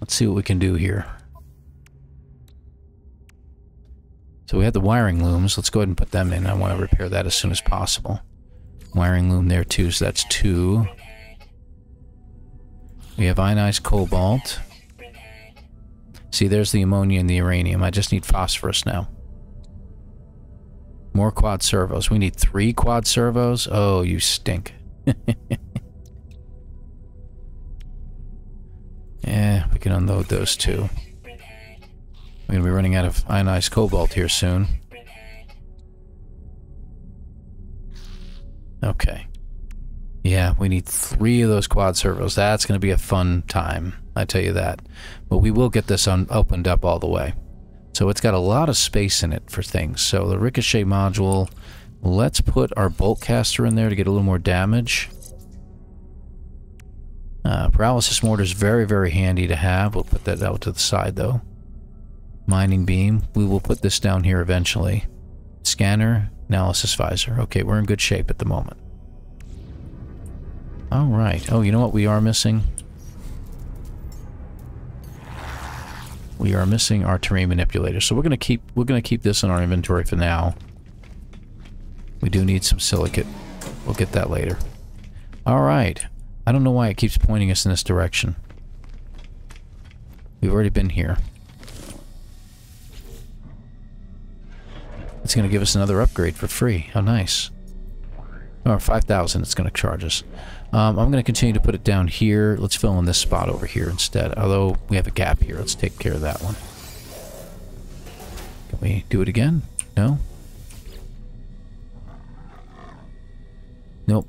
Let's see what we can do here. So we have the wiring looms. Let's go ahead and put them in. I want to repair that as soon as possible. Wiring loom there too, so that's two. We have ionized cobalt. See, there's the ammonia and the uranium. I just need phosphorus now. More quad servos. We need three quad servos? Oh, you stink. yeah, we can unload those two. We're going to be running out of ionized cobalt here soon. Okay. Yeah, we need three of those quad servos. That's going to be a fun time, I tell you that. But we will get this opened up all the way. So it's got a lot of space in it for things. So the ricochet module, let's put our bolt caster in there to get a little more damage. Uh, paralysis mortar is very, very handy to have. We'll put that out to the side though. Mining beam, we will put this down here eventually. Scanner, analysis visor. Okay, we're in good shape at the moment. Alright. Oh, you know what we are missing? we are missing our terrain manipulator. So we're gonna keep we're gonna keep this in our inventory for now. We do need some silicate. We'll get that later. All right. I don't know why it keeps pointing us in this direction. We've already been here. It's going to give us another upgrade for free. How nice. Or 5,000 it's going to charge us. Um, I'm going to continue to put it down here. Let's fill in this spot over here instead. Although we have a gap here. Let's take care of that one. Can we do it again? No? Nope.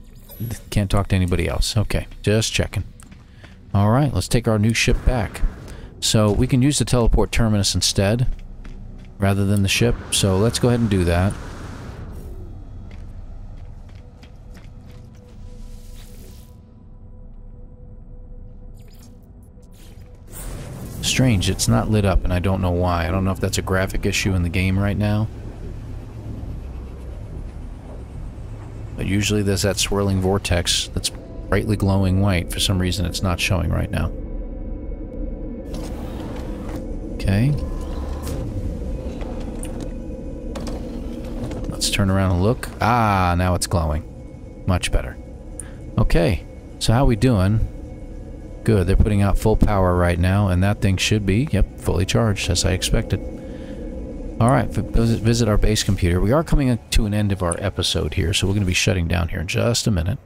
Can't talk to anybody else. Okay, just checking. Alright, let's take our new ship back. So we can use the teleport terminus instead, rather than the ship. So let's go ahead and do that. Strange, it's not lit up and I don't know why. I don't know if that's a graphic issue in the game right now. But usually there's that swirling vortex that's brightly glowing white. For some reason it's not showing right now. Okay. Let's turn around and look. Ah, now it's glowing. Much better. Okay, so how we doing? Good, they're putting out full power right now, and that thing should be, yep, fully charged, as I expected. Alright, visit our base computer. We are coming to an end of our episode here, so we're going to be shutting down here in just a minute.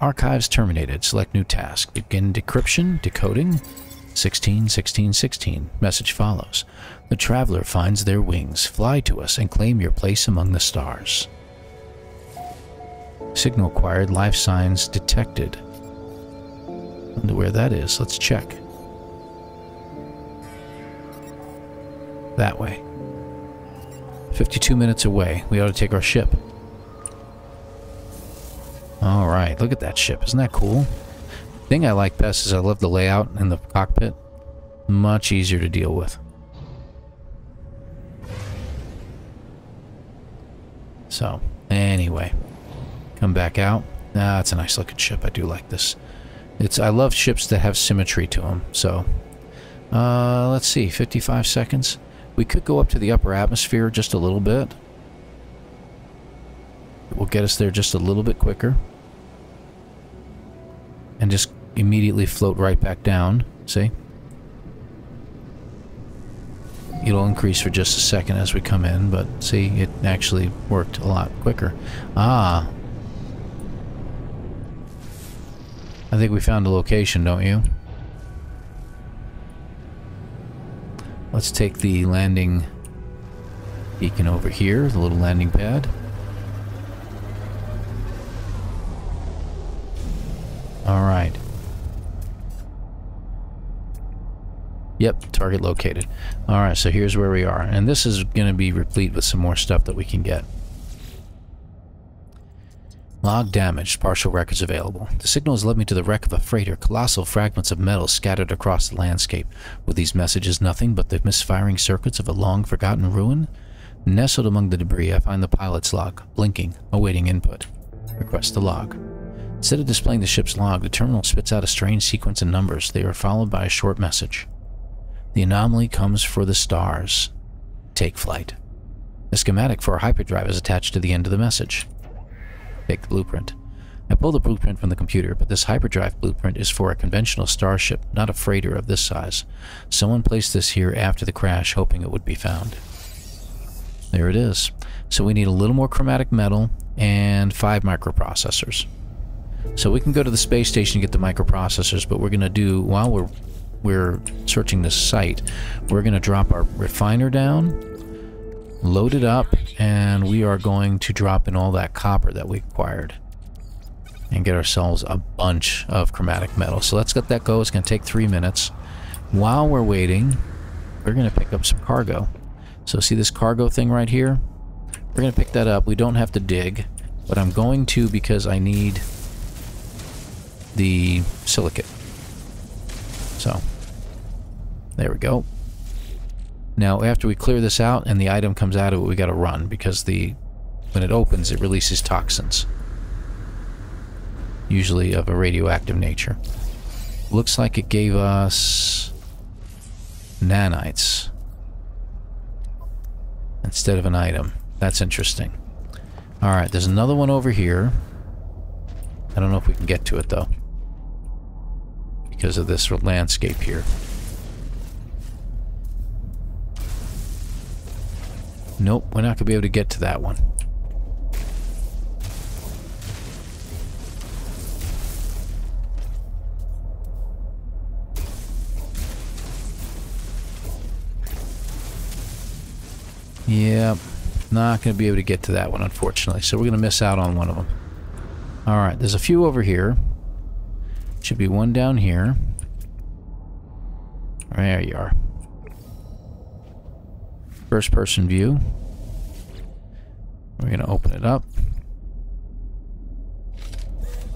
Archives terminated. Select new task. Begin decryption, decoding. 16, 16, 16. Message follows. The traveler finds their wings. Fly to us and claim your place among the stars. Signal acquired. Life signs detected. Wonder where that is. Let's check. That way. 52 minutes away. We ought to take our ship. Alright, look at that ship. Isn't that cool? Thing I like best is I love the layout in the cockpit. Much easier to deal with. So, anyway. Come back out. Ah, it's a nice looking ship. I do like this. It's I love ships that have symmetry to them. So, uh, let's see. 55 seconds. We could go up to the upper atmosphere just a little bit. It will get us there just a little bit quicker. And just immediately float right back down. See? It'll increase for just a second as we come in, but see, it actually worked a lot quicker. Ah. I think we found a location, don't you? Let's take the landing beacon over here, the little landing pad. Alright. Yep, target located. Alright, so here's where we are. And this is going to be replete with some more stuff that we can get. Log damaged, partial records available. The signal has led me to the wreck of a freighter, colossal fragments of metal scattered across the landscape. With these messages nothing but the misfiring circuits of a long-forgotten ruin? Nestled among the debris, I find the pilot's log, blinking, awaiting input. Request the log. Instead of displaying the ship's log, the terminal spits out a strange sequence of numbers. They are followed by a short message. The anomaly comes for the stars. Take flight. A schematic for a hyperdrive is attached to the end of the message. Take the blueprint. I pull the blueprint from the computer, but this hyperdrive blueprint is for a conventional starship, not a freighter of this size. Someone placed this here after the crash, hoping it would be found. There it is. So we need a little more chromatic metal and five microprocessors. So we can go to the space station and get the microprocessors, but we're going to do, while we're, we're searching this site, we're going to drop our refiner down, load it up, and we are going to drop in all that copper that we acquired and get ourselves a bunch of chromatic metal. So let's get that go. It's going to take three minutes. While we're waiting, we're going to pick up some cargo. So see this cargo thing right here? We're going to pick that up. We don't have to dig, but I'm going to because I need the silicate. So, there we go. Now, after we clear this out and the item comes out of it, we gotta run because the when it opens, it releases toxins. Usually of a radioactive nature. Looks like it gave us nanites instead of an item. That's interesting. Alright, there's another one over here. I don't know if we can get to it, though. because of this landscape here. Nope, we're not going to be able to get to that one. Yep, not going to be able to get to that one, unfortunately. So we're going to miss out on one of them. Alright, there's a few over here. Should be one down here. There you are. First person view. We're going to open it up.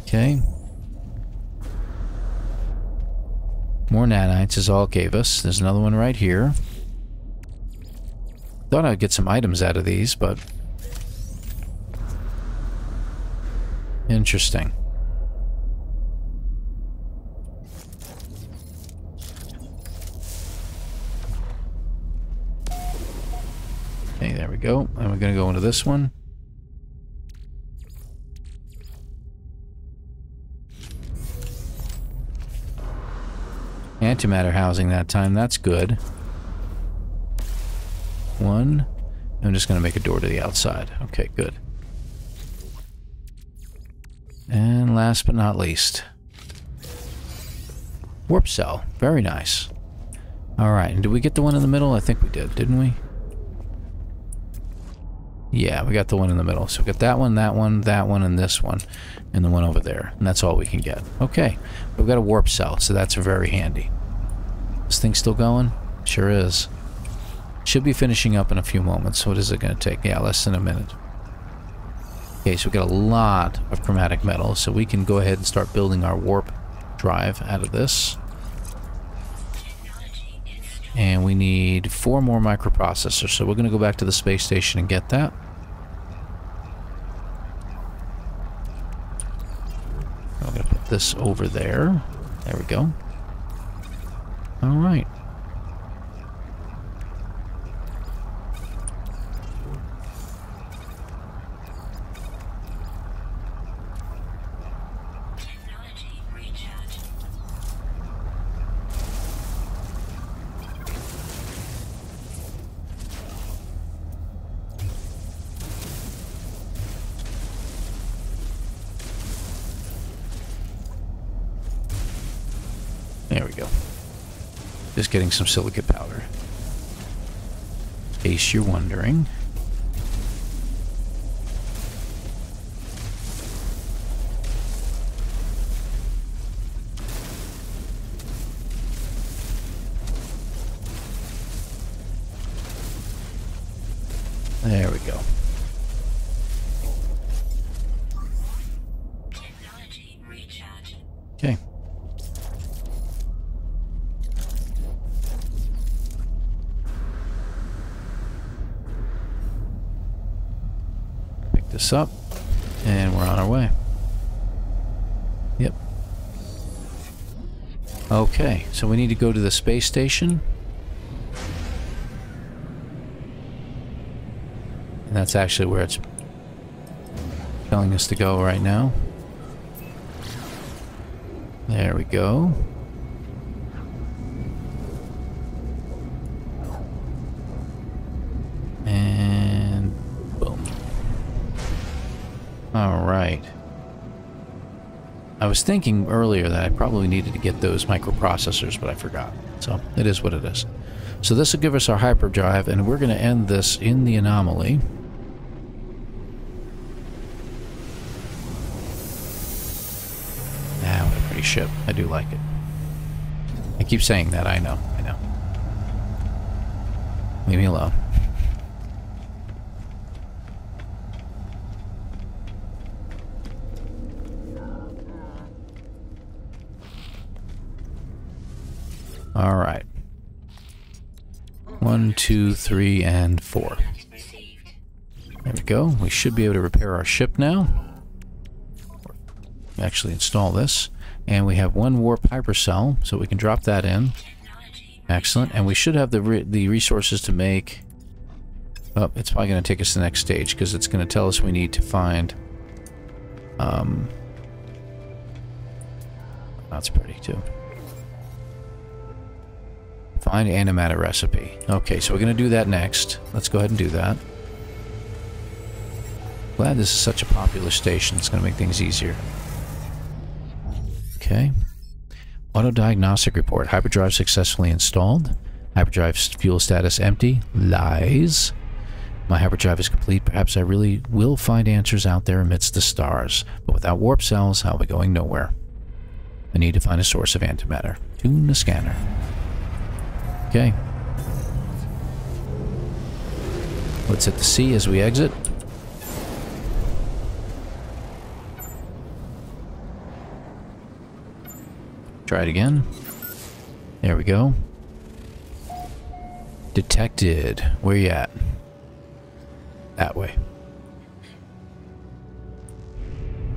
Okay. More nanites is all it gave us. There's another one right here. Thought I'd get some items out of these, but... Interesting. Go. And we're going to go into this one. Antimatter housing that time, that's good. One. I'm just going to make a door to the outside. Okay, good. And last but not least, warp cell. Very nice. All right, and did we get the one in the middle? I think we did, didn't we? Yeah, we got the one in the middle. So we got that one, that one, that one, and this one, and the one over there. And that's all we can get. Okay, we've got a warp cell, so that's very handy. This thing still going? Sure is. Should be finishing up in a few moments. What is it going to take? Yeah, less than a minute. Okay, so we've got a lot of chromatic metal, so we can go ahead and start building our warp drive out of this. And we need four more microprocessors, so we're going to go back to the space station and get that. I'm going to put this over there. There we go. Alright. There we go. Just getting some silicate powder. In case you're wondering. So we need to go to the space station. And that's actually where it's telling us to go right now. There we go. And boom. Alright. I was thinking earlier that I probably needed to get those microprocessors, but I forgot. So it is what it is. So this will give us our hyperdrive, and we're going to end this in the anomaly. Ah, a pretty ship. I do like it. I keep saying that, I know, I know. Leave me alone. All right. One, two, three, and four. There we go. We should be able to repair our ship now. Actually install this. And we have one warp hypercell, so we can drop that in. Excellent. And we should have the, re the resources to make... Oh, it's probably going to take us to the next stage, because it's going to tell us we need to find... Um, that's pretty, too. Find antimatter recipe. Okay, so we're going to do that next. Let's go ahead and do that. Glad this is such a popular station. It's going to make things easier. Okay. Auto diagnostic report. Hyperdrive successfully installed. Hyperdrive fuel status empty. Lies. My hyperdrive is complete. Perhaps I really will find answers out there amidst the stars. But without warp cells, I'll be going nowhere. I need to find a source of antimatter. Tune the scanner. Okay. Let's hit the C as we exit. Try it again. There we go. Detected. Where you at? That way.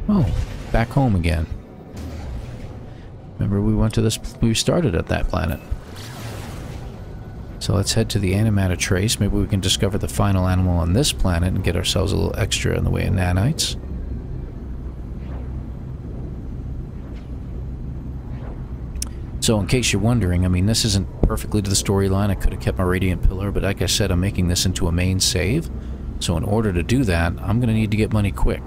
Oh, back home again. Remember we went to this, we started at that planet. So let's head to the antimatter trace. Maybe we can discover the final animal on this planet and get ourselves a little extra in the way of nanites. So in case you're wondering, I mean, this isn't perfectly to the storyline. I could have kept my Radiant Pillar, but like I said, I'm making this into a main save. So in order to do that, I'm going to need to get money quick.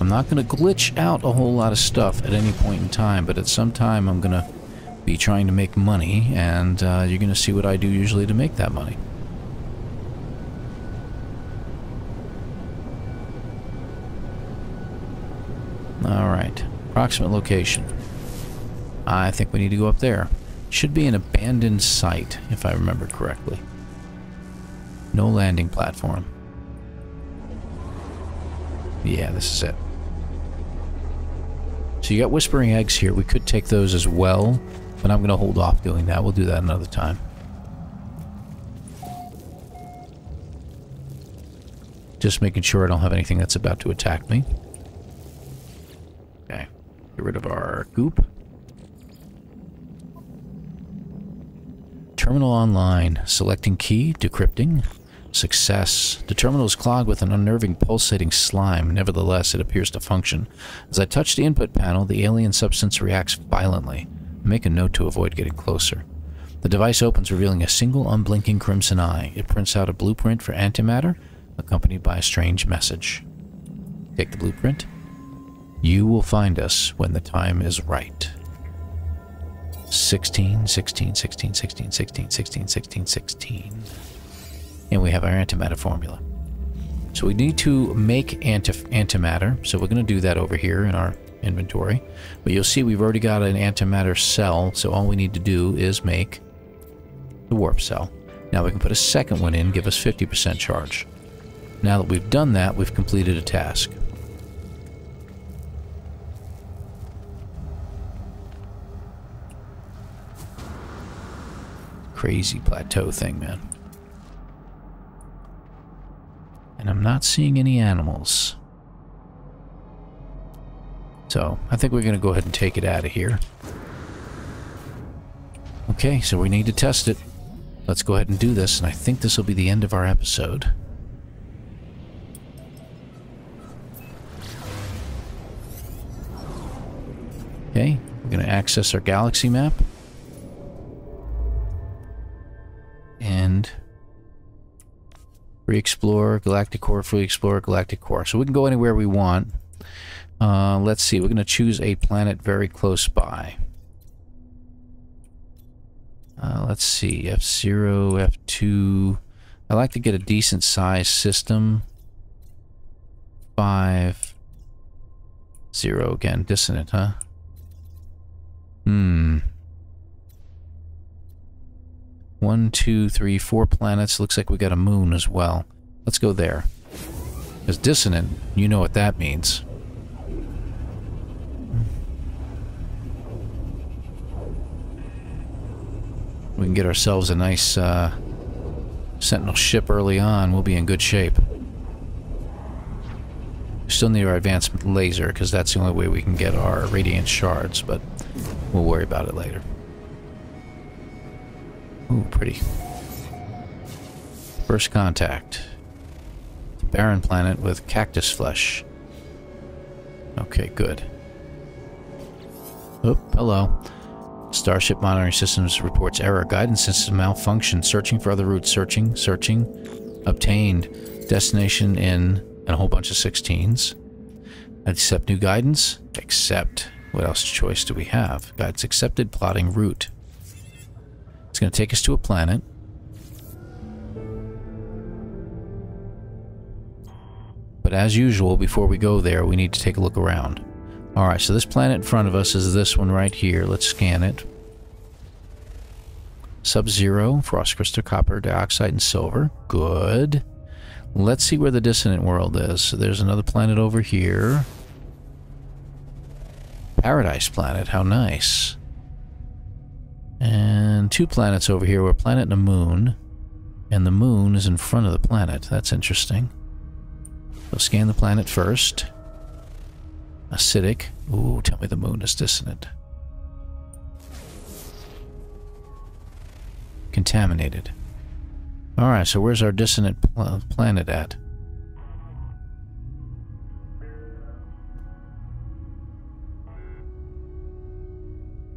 I'm not going to glitch out a whole lot of stuff at any point in time, but at some time I'm going to be trying to make money, and uh, you're going to see what I do usually to make that money. Alright, approximate location. I think we need to go up there. Should be an abandoned site, if I remember correctly. No landing platform. Yeah, this is it. So you got Whispering Eggs here. We could take those as well, but I'm going to hold off doing that. We'll do that another time. Just making sure I don't have anything that's about to attack me. Okay. Get rid of our goop. Terminal online. Selecting key. Decrypting. Success. The terminal is clogged with an unnerving pulsating slime. Nevertheless, it appears to function. As I touch the input panel, the alien substance reacts violently. Make a note to avoid getting closer. The device opens, revealing a single unblinking crimson eye. It prints out a blueprint for antimatter, accompanied by a strange message. Take the blueprint. You will find us when the time is right. 16, 16, 16, 16, 16, 16, 16, 16. And we have our antimatter formula. So we need to make anti antimatter. So we're going to do that over here in our inventory. But you'll see we've already got an antimatter cell. So all we need to do is make the warp cell. Now we can put a second one in, give us 50% charge. Now that we've done that, we've completed a task. crazy plateau thing, man. And I'm not seeing any animals. So, I think we're going to go ahead and take it out of here. Okay, so we need to test it. Let's go ahead and do this, and I think this will be the end of our episode. Okay, we're going to access our galaxy map. and free explore galactic core free explore galactic core so we can go anywhere we want uh, let's see we're going to choose a planet very close by uh, let's see F0 F2 I like to get a decent size system 5 0 again dissonant huh hmm one, two, three, four planets. Looks like we got a moon as well. Let's go there. Because dissonant, you know what that means. We can get ourselves a nice uh, Sentinel ship early on. We'll be in good shape. Still need our advanced laser, because that's the only way we can get our radiant shards, but we'll worry about it later. Ooh, pretty. First contact. Barren planet with cactus flesh. Okay, good. Oh, hello. Starship monitoring systems reports error. Guidance system malfunction. Searching for other routes. Searching. Searching. Obtained. Destination in and a whole bunch of 16s. Accept new guidance. Accept. What else choice do we have? Guidance accepted. Plotting route. It's going to take us to a planet. But as usual, before we go there, we need to take a look around. Alright, so this planet in front of us is this one right here. Let's scan it. Sub-Zero, frost crystal, copper, dioxide, and silver. Good. Let's see where the dissonant world is. So there's another planet over here. Paradise planet, how nice. And two planets over here. We're a planet and a moon. And the moon is in front of the planet. That's interesting. So scan the planet first. Acidic. Ooh, tell me the moon is dissonant. Contaminated. Alright, so where's our dissonant pl planet at?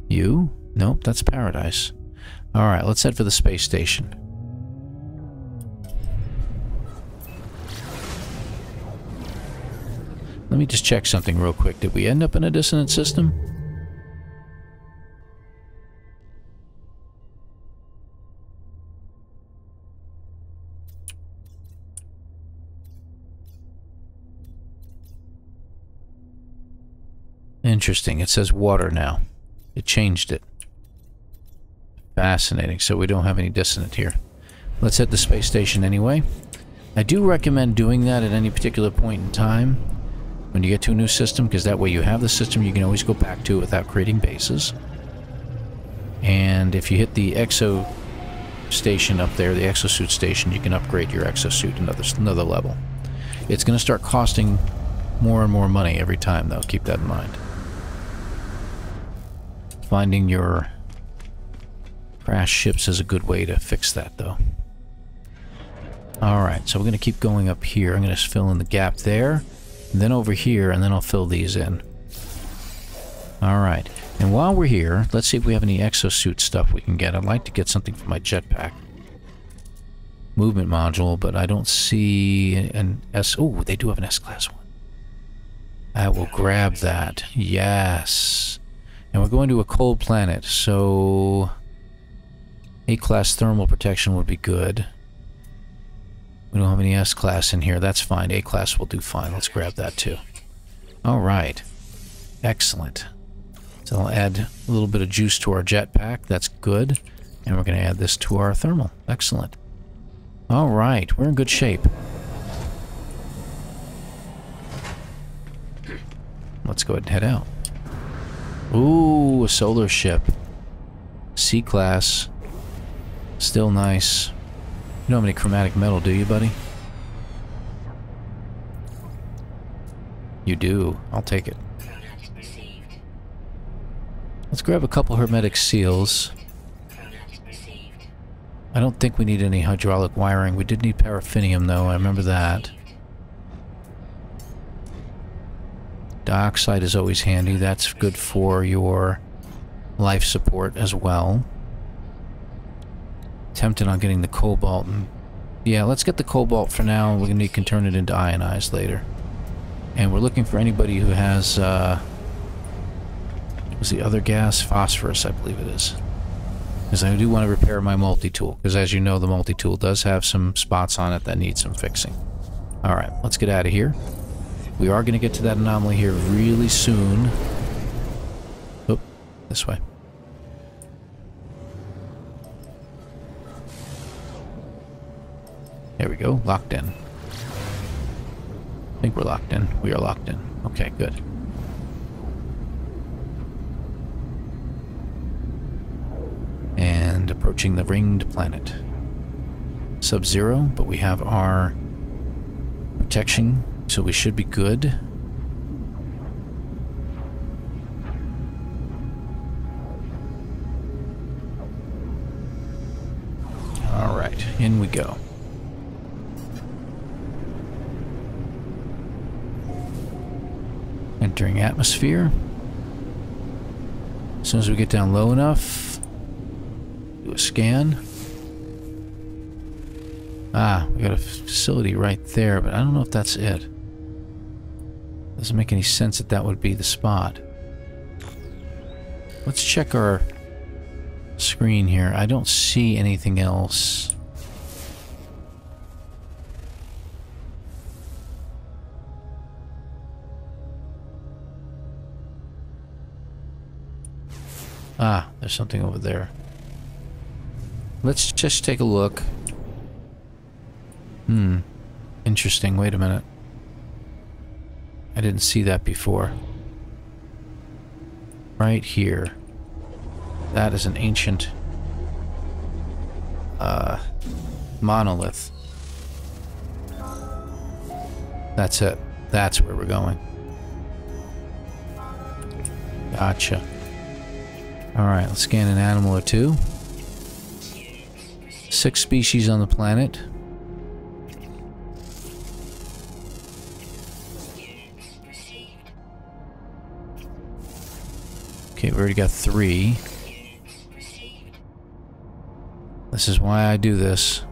You? Nope, that's paradise. Alright, let's head for the space station. Let me just check something real quick. Did we end up in a dissonant system? Interesting. It says water now. It changed it. Fascinating. So we don't have any dissonant here. Let's hit the space station anyway. I do recommend doing that at any particular point in time when you get to a new system, because that way you have the system you can always go back to without creating bases. And if you hit the exo station up there, the exosuit station, you can upgrade your exosuit another another level. It's going to start costing more and more money every time, though. Keep that in mind. Finding your crash ships is a good way to fix that, though. Alright, so we're going to keep going up here. I'm going to fill in the gap there then over here, and then I'll fill these in. Alright, and while we're here, let's see if we have any exosuit stuff we can get. I'd like to get something for my jetpack. Movement module, but I don't see an S... Oh, they do have an S-Class one. I will grab that. Yes. And we're going to a cold planet, so... A-Class thermal protection would be good. We don't have any S-Class in here. That's fine. A-Class will do fine. Let's grab that too. Alright. Excellent. So I'll add a little bit of juice to our jetpack. That's good. And we're going to add this to our thermal. Excellent. Alright. We're in good shape. Let's go ahead and head out. Ooh, a solar ship. C-Class. Still nice. You don't have any chromatic metal, do you, buddy? You do. I'll take it. Let's grab a couple hermetic seals. I don't think we need any hydraulic wiring. We did need paraffinium, though. I remember that. Dioxide is always handy. That's good for your life support as well tempted on getting the cobalt. Yeah, let's get the cobalt for now. We can turn it into ionized later. And we're looking for anybody who has, uh, was the other gas? Phosphorus, I believe it is. Because I do want to repair my multi-tool. Because as you know, the multi-tool does have some spots on it that need some fixing. Alright, let's get out of here. We are going to get to that anomaly here really soon. Oop, this way. There we go, locked in. I think we're locked in. We are locked in. Okay, good. And approaching the ringed planet. Sub-zero, but we have our protection, so we should be good. Alright, in we go. Entering atmosphere. As soon as we get down low enough, do a scan. Ah, we got a facility right there, but I don't know if that's it. Doesn't make any sense that that would be the spot. Let's check our screen here. I don't see anything else. Ah, there's something over there. Let's just take a look. Hmm. Interesting. Wait a minute. I didn't see that before. Right here. That is an ancient uh, monolith. That's it. That's where we're going. Gotcha. Alright, let's scan an animal or two. Six species on the planet. Okay, we already got three. This is why I do this.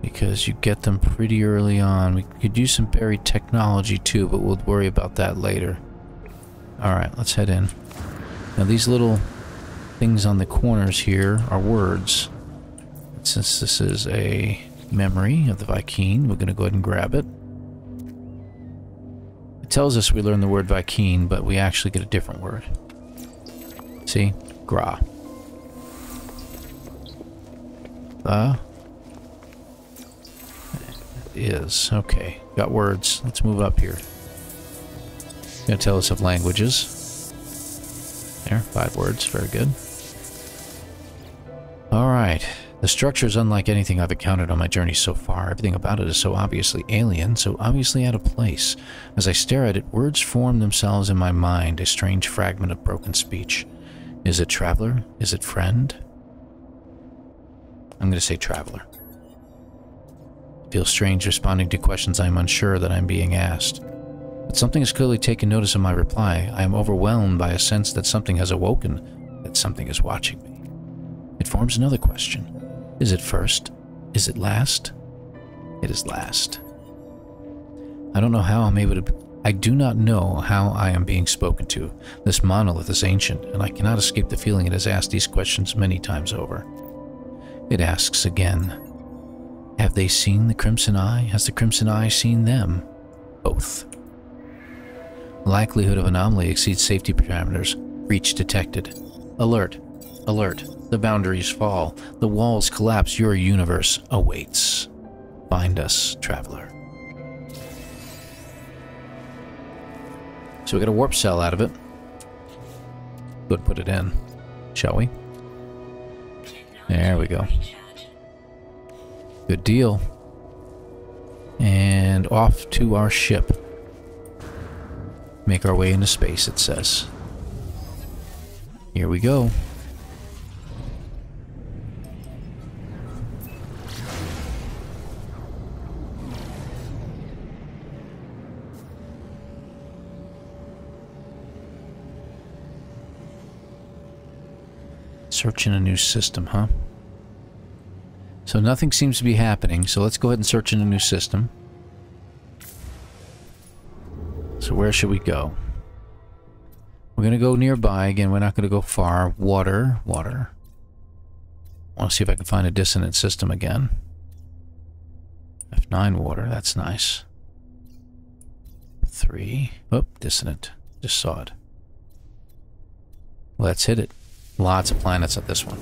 Because you get them pretty early on. We could use some buried technology too, but we'll worry about that later. Alright, let's head in. Now these little things on the corners here are words. Since this is a memory of the Vy'keen, we're going to go ahead and grab it. It tells us we learn the word Vy'keen, but we actually get a different word. See? Gra. The is. Okay, got words. Let's move up here. It's Gonna tell us of languages. There, five words. Very good. Alright. The structure is unlike anything I've encountered on my journey so far. Everything about it is so obviously alien, so obviously out of place. As I stare at it, words form themselves in my mind, a strange fragment of broken speech. Is it traveler? Is it friend? I'm going to say traveler. It feels strange responding to questions I'm unsure that I'm being asked. But something has clearly taken notice of my reply. I am overwhelmed by a sense that something has awoken, that something is watching me. It forms another question. Is it first? Is it last? It is last. I don't know how I'm able to... I do not know how I am being spoken to. This monolith is ancient, and I cannot escape the feeling it has asked these questions many times over. It asks again. Have they seen the Crimson Eye? Has the Crimson Eye seen them? Both. Likelihood of anomaly exceeds safety parameters. Breach detected. Alert. Alert. The boundaries fall. The walls collapse. Your universe awaits. Find us, traveler. So we got a warp cell out of it. Good, put it in, shall we? There we go. Good deal. And off to our ship. Make our way into space, it says. Here we go. Searching a new system, huh? So nothing seems to be happening, so let's go ahead and search in a new system. So where should we go? We're going to go nearby. Again, we're not going to go far. Water, water. I want to see if I can find a dissonant system again. F9 water, that's nice. Three. Oh, dissonant. Just saw it. Let's hit it. Lots of planets at this one.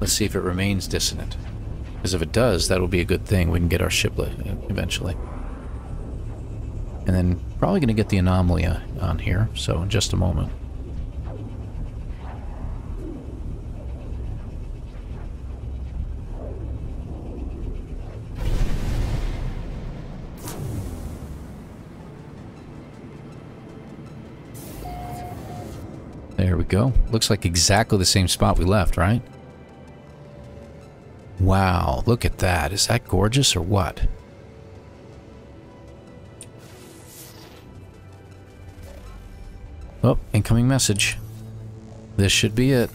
Let's see if it remains dissonant. Because if it does, that'll be a good thing. We can get our shiplet eventually. And then probably going to get the anomaly on here, so in just a moment. There we go. Looks like exactly the same spot we left, right? Wow, look at that. Is that gorgeous or what? Oh, incoming message. This should be it.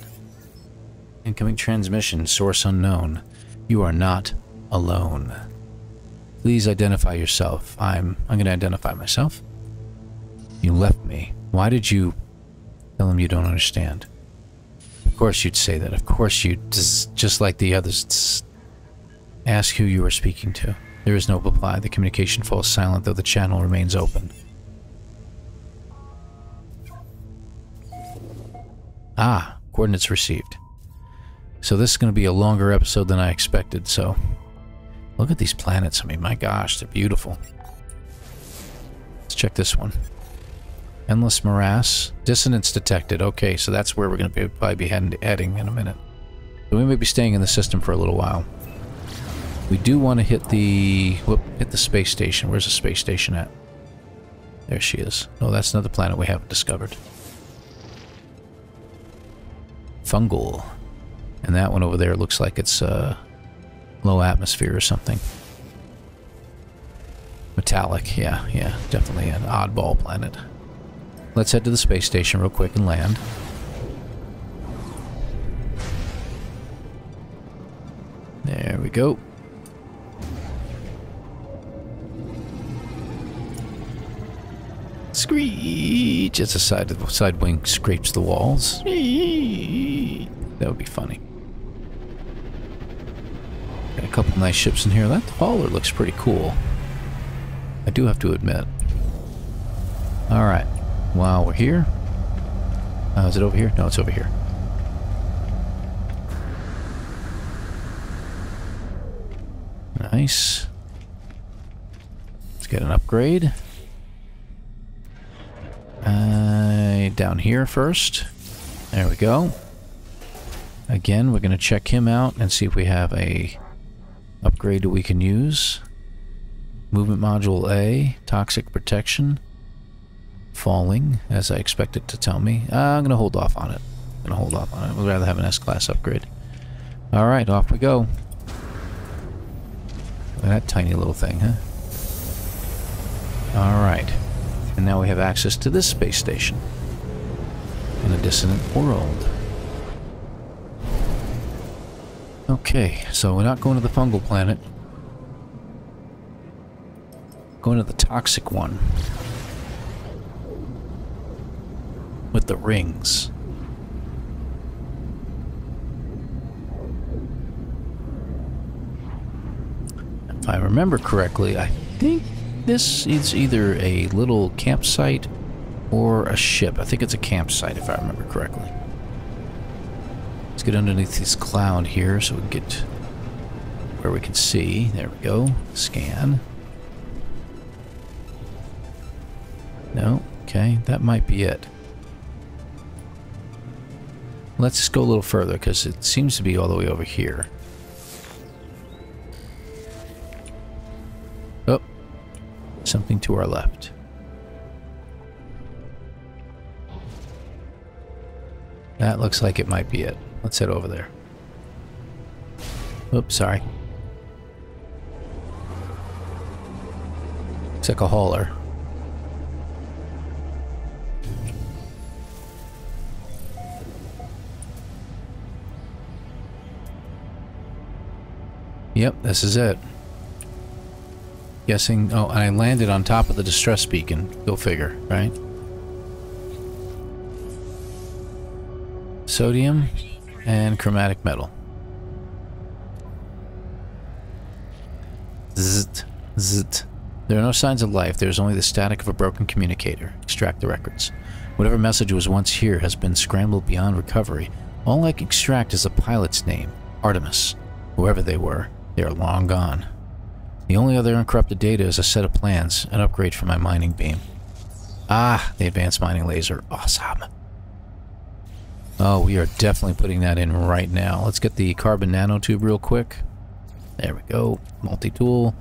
Incoming transmission, source unknown. You are not alone. Please identify yourself. I'm I'm going to identify myself. You left me. Why did you tell him you don't understand? Of course you'd say that. Of course you'd just, just like the others. Ask who you are speaking to. There is no reply. The communication falls silent though the channel remains open. Ah, coordinates received. So this is going to be a longer episode than I expected, so... Look at these planets. I mean, my gosh, they're beautiful. Let's check this one. Endless morass. Dissonance detected. Okay, so that's where we're going to be, probably be heading, in a minute. So we may be staying in the system for a little while. We do want to hit the... Whoop, hit the space station. Where's the space station at? There she is. Oh, that's another planet we haven't discovered. Fungal. And that one over there looks like it's uh, low atmosphere or something. Metallic, yeah, yeah, definitely an oddball planet. Let's head to the space station real quick and land. There we go. Screech! As a side, of the side wing scrapes the walls. That would be funny. Got a couple nice ships in here. That hauler looks pretty cool. I do have to admit. Alright. While we're here... Uh, is it over here? No, it's over here. Nice. Let's get an upgrade. Uh, down here first. There we go. Again, we're going to check him out and see if we have a upgrade that we can use. Movement module A, toxic protection, falling, as I expected to tell me. Uh, I'm going to hold off on it. I'm going to hold off on it. We'd rather have an S-class upgrade. Alright, off we go. That tiny little thing, huh? Alright. And now we have access to this space station. In a dissonant world. Okay, so we're not going to the fungal planet. Going to the toxic one. With the rings. If I remember correctly, I think this is either a little campsite or a ship. I think it's a campsite if I remember correctly. Let's get underneath this cloud here so we can get where we can see. There we go. Scan. No? Okay, that might be it. Let's go a little further because it seems to be all the way over here. Something to our left. That looks like it might be it. Let's head over there. Oops, sorry. Looks like a hauler. Yep, this is it. Guessing... Oh, and I landed on top of the distress beacon. Go figure, right? Sodium and chromatic metal. Zzzt. Zzzt. There are no signs of life. There is only the static of a broken communicator. Extract the records. Whatever message was once here has been scrambled beyond recovery. All I can extract is the pilot's name, Artemis. Whoever they were, they are long gone. The only other uncorrupted data is a set of plans, an upgrade for my mining beam. Ah, the advanced mining laser. Awesome. Oh, we are definitely putting that in right now. Let's get the carbon nanotube real quick. There we go. Multi-tool.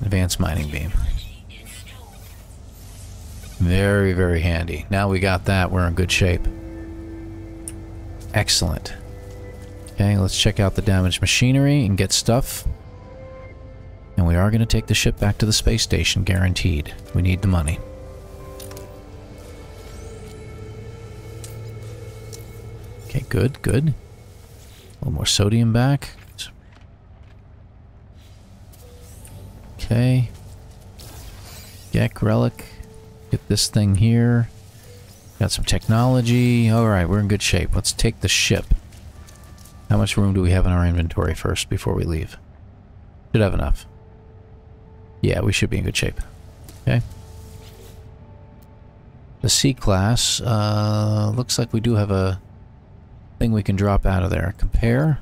Advanced mining beam. Very, very handy. Now we got that, we're in good shape. Excellent. Okay, let's check out the damaged machinery and get stuff. And we are going to take the ship back to the space station, guaranteed. We need the money. Okay, good, good. A little more sodium back. Okay. Gek relic. Get this thing here. Got some technology. Alright, we're in good shape. Let's take the ship. How much room do we have in our inventory first before we leave? Should have enough. Yeah, we should be in good shape. Okay. The C-Class, uh, looks like we do have a thing we can drop out of there. Compare.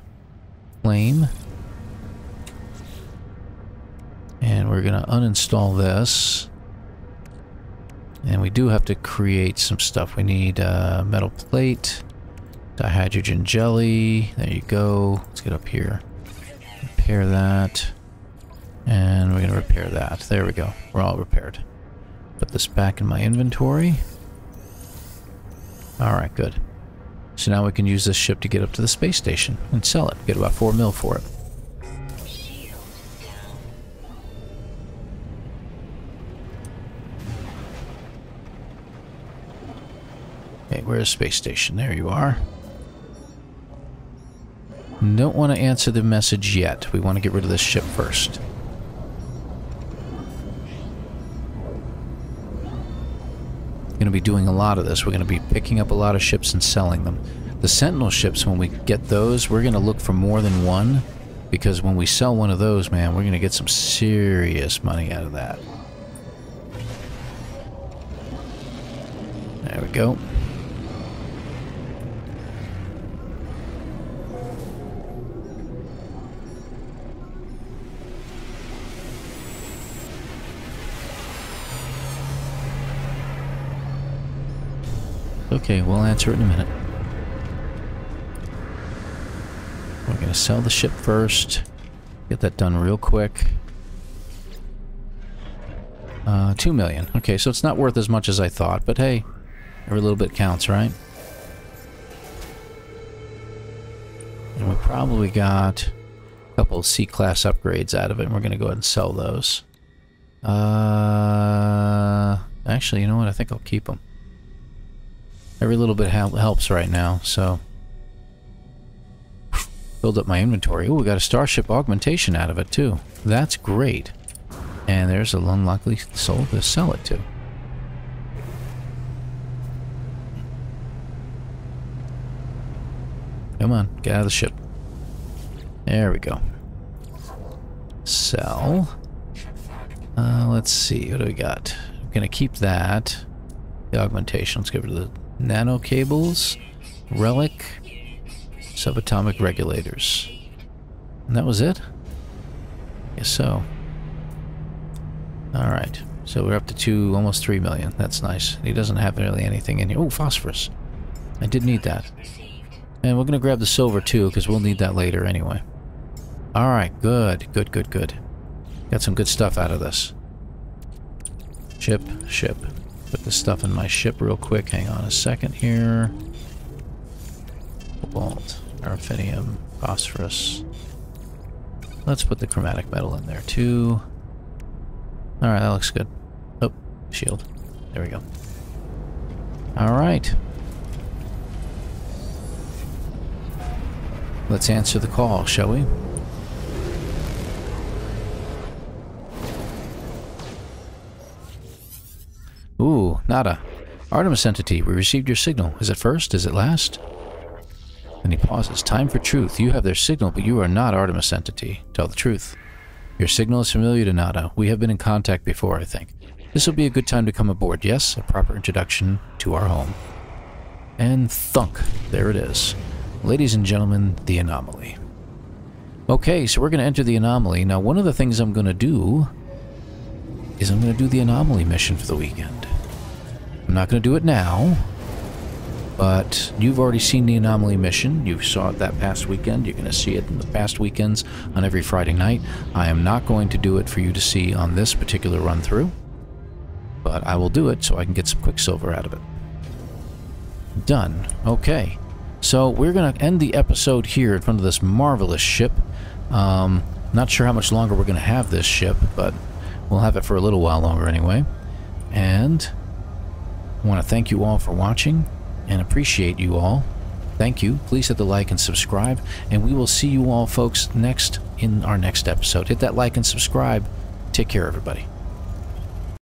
Flame. And we're going to uninstall this. And we do have to create some stuff. We need a metal plate, dihydrogen jelly. There you go. Let's get up here. Repair that. And we're going to repair that. There we go. We're all repaired. Put this back in my inventory. Alright, good. So now we can use this ship to get up to the space station and sell it. Get about 4 mil for it. Okay, where's the space station? There you are. Don't want to answer the message yet. We want to get rid of this ship first. Going to be doing a lot of this. We're going to be picking up a lot of ships and selling them. The Sentinel ships, when we get those, we're going to look for more than one. Because when we sell one of those, man, we're going to get some serious money out of that. There we go. Okay, we'll answer it in a minute. We're going to sell the ship first. Get that done real quick. Uh, two million. Okay, so it's not worth as much as I thought, but hey, every little bit counts, right? And we probably got a couple C-class upgrades out of it, and we're going to go ahead and sell those. Uh, actually, you know what? I think I'll keep them. Every little bit helps right now, so... Build up my inventory. Oh, we got a starship augmentation out of it, too. That's great. And there's a unlikely soul to sell it to. Come on, get out of the ship. There we go. Sell. Uh, let's see, what do we got? I'm gonna keep that. The augmentation, let's get rid of the nano cables, relic, subatomic regulators. And that was it? Guess so. Alright, so we're up to two, almost three million. That's nice. He doesn't have really anything in here. Oh, phosphorus. I did need that. And we're going to grab the silver too, because we'll need that later anyway. Alright, good, good, good, good. Got some good stuff out of this. Ship, ship. Put this stuff in my ship real quick. Hang on a second here. Cobalt, paraffinium, phosphorus. Let's put the chromatic metal in there too. Alright, that looks good. Oh, shield. There we go. Alright. Let's answer the call, shall we? Ooh, nada. Artemis entity, we received your signal. Is it first? Is it last? Then he pauses. Time for truth. You have their signal, but you are not Artemis entity. Tell the truth. Your signal is familiar to Nada. We have been in contact before, I think. This will be a good time to come aboard. Yes, a proper introduction to our home. And thunk. There it is. Ladies and gentlemen, the anomaly. Okay, so we're going to enter the anomaly. Now, one of the things I'm going to do is I'm going to do the anomaly mission for the weekend. I'm not going to do it now, but you've already seen the anomaly mission. You saw it that past weekend. You're going to see it in the past weekends on every Friday night. I am not going to do it for you to see on this particular run through, but I will do it so I can get some quicksilver out of it. Done. Okay. So we're going to end the episode here in front of this marvelous ship. Um, not sure how much longer we're going to have this ship, but we'll have it for a little while longer anyway. And I want to thank you all for watching and appreciate you all. thank you. Please hit the like and subscribe, and we will see you all, folks, next in our next episode. Hit that like and subscribe. Take care, everybody.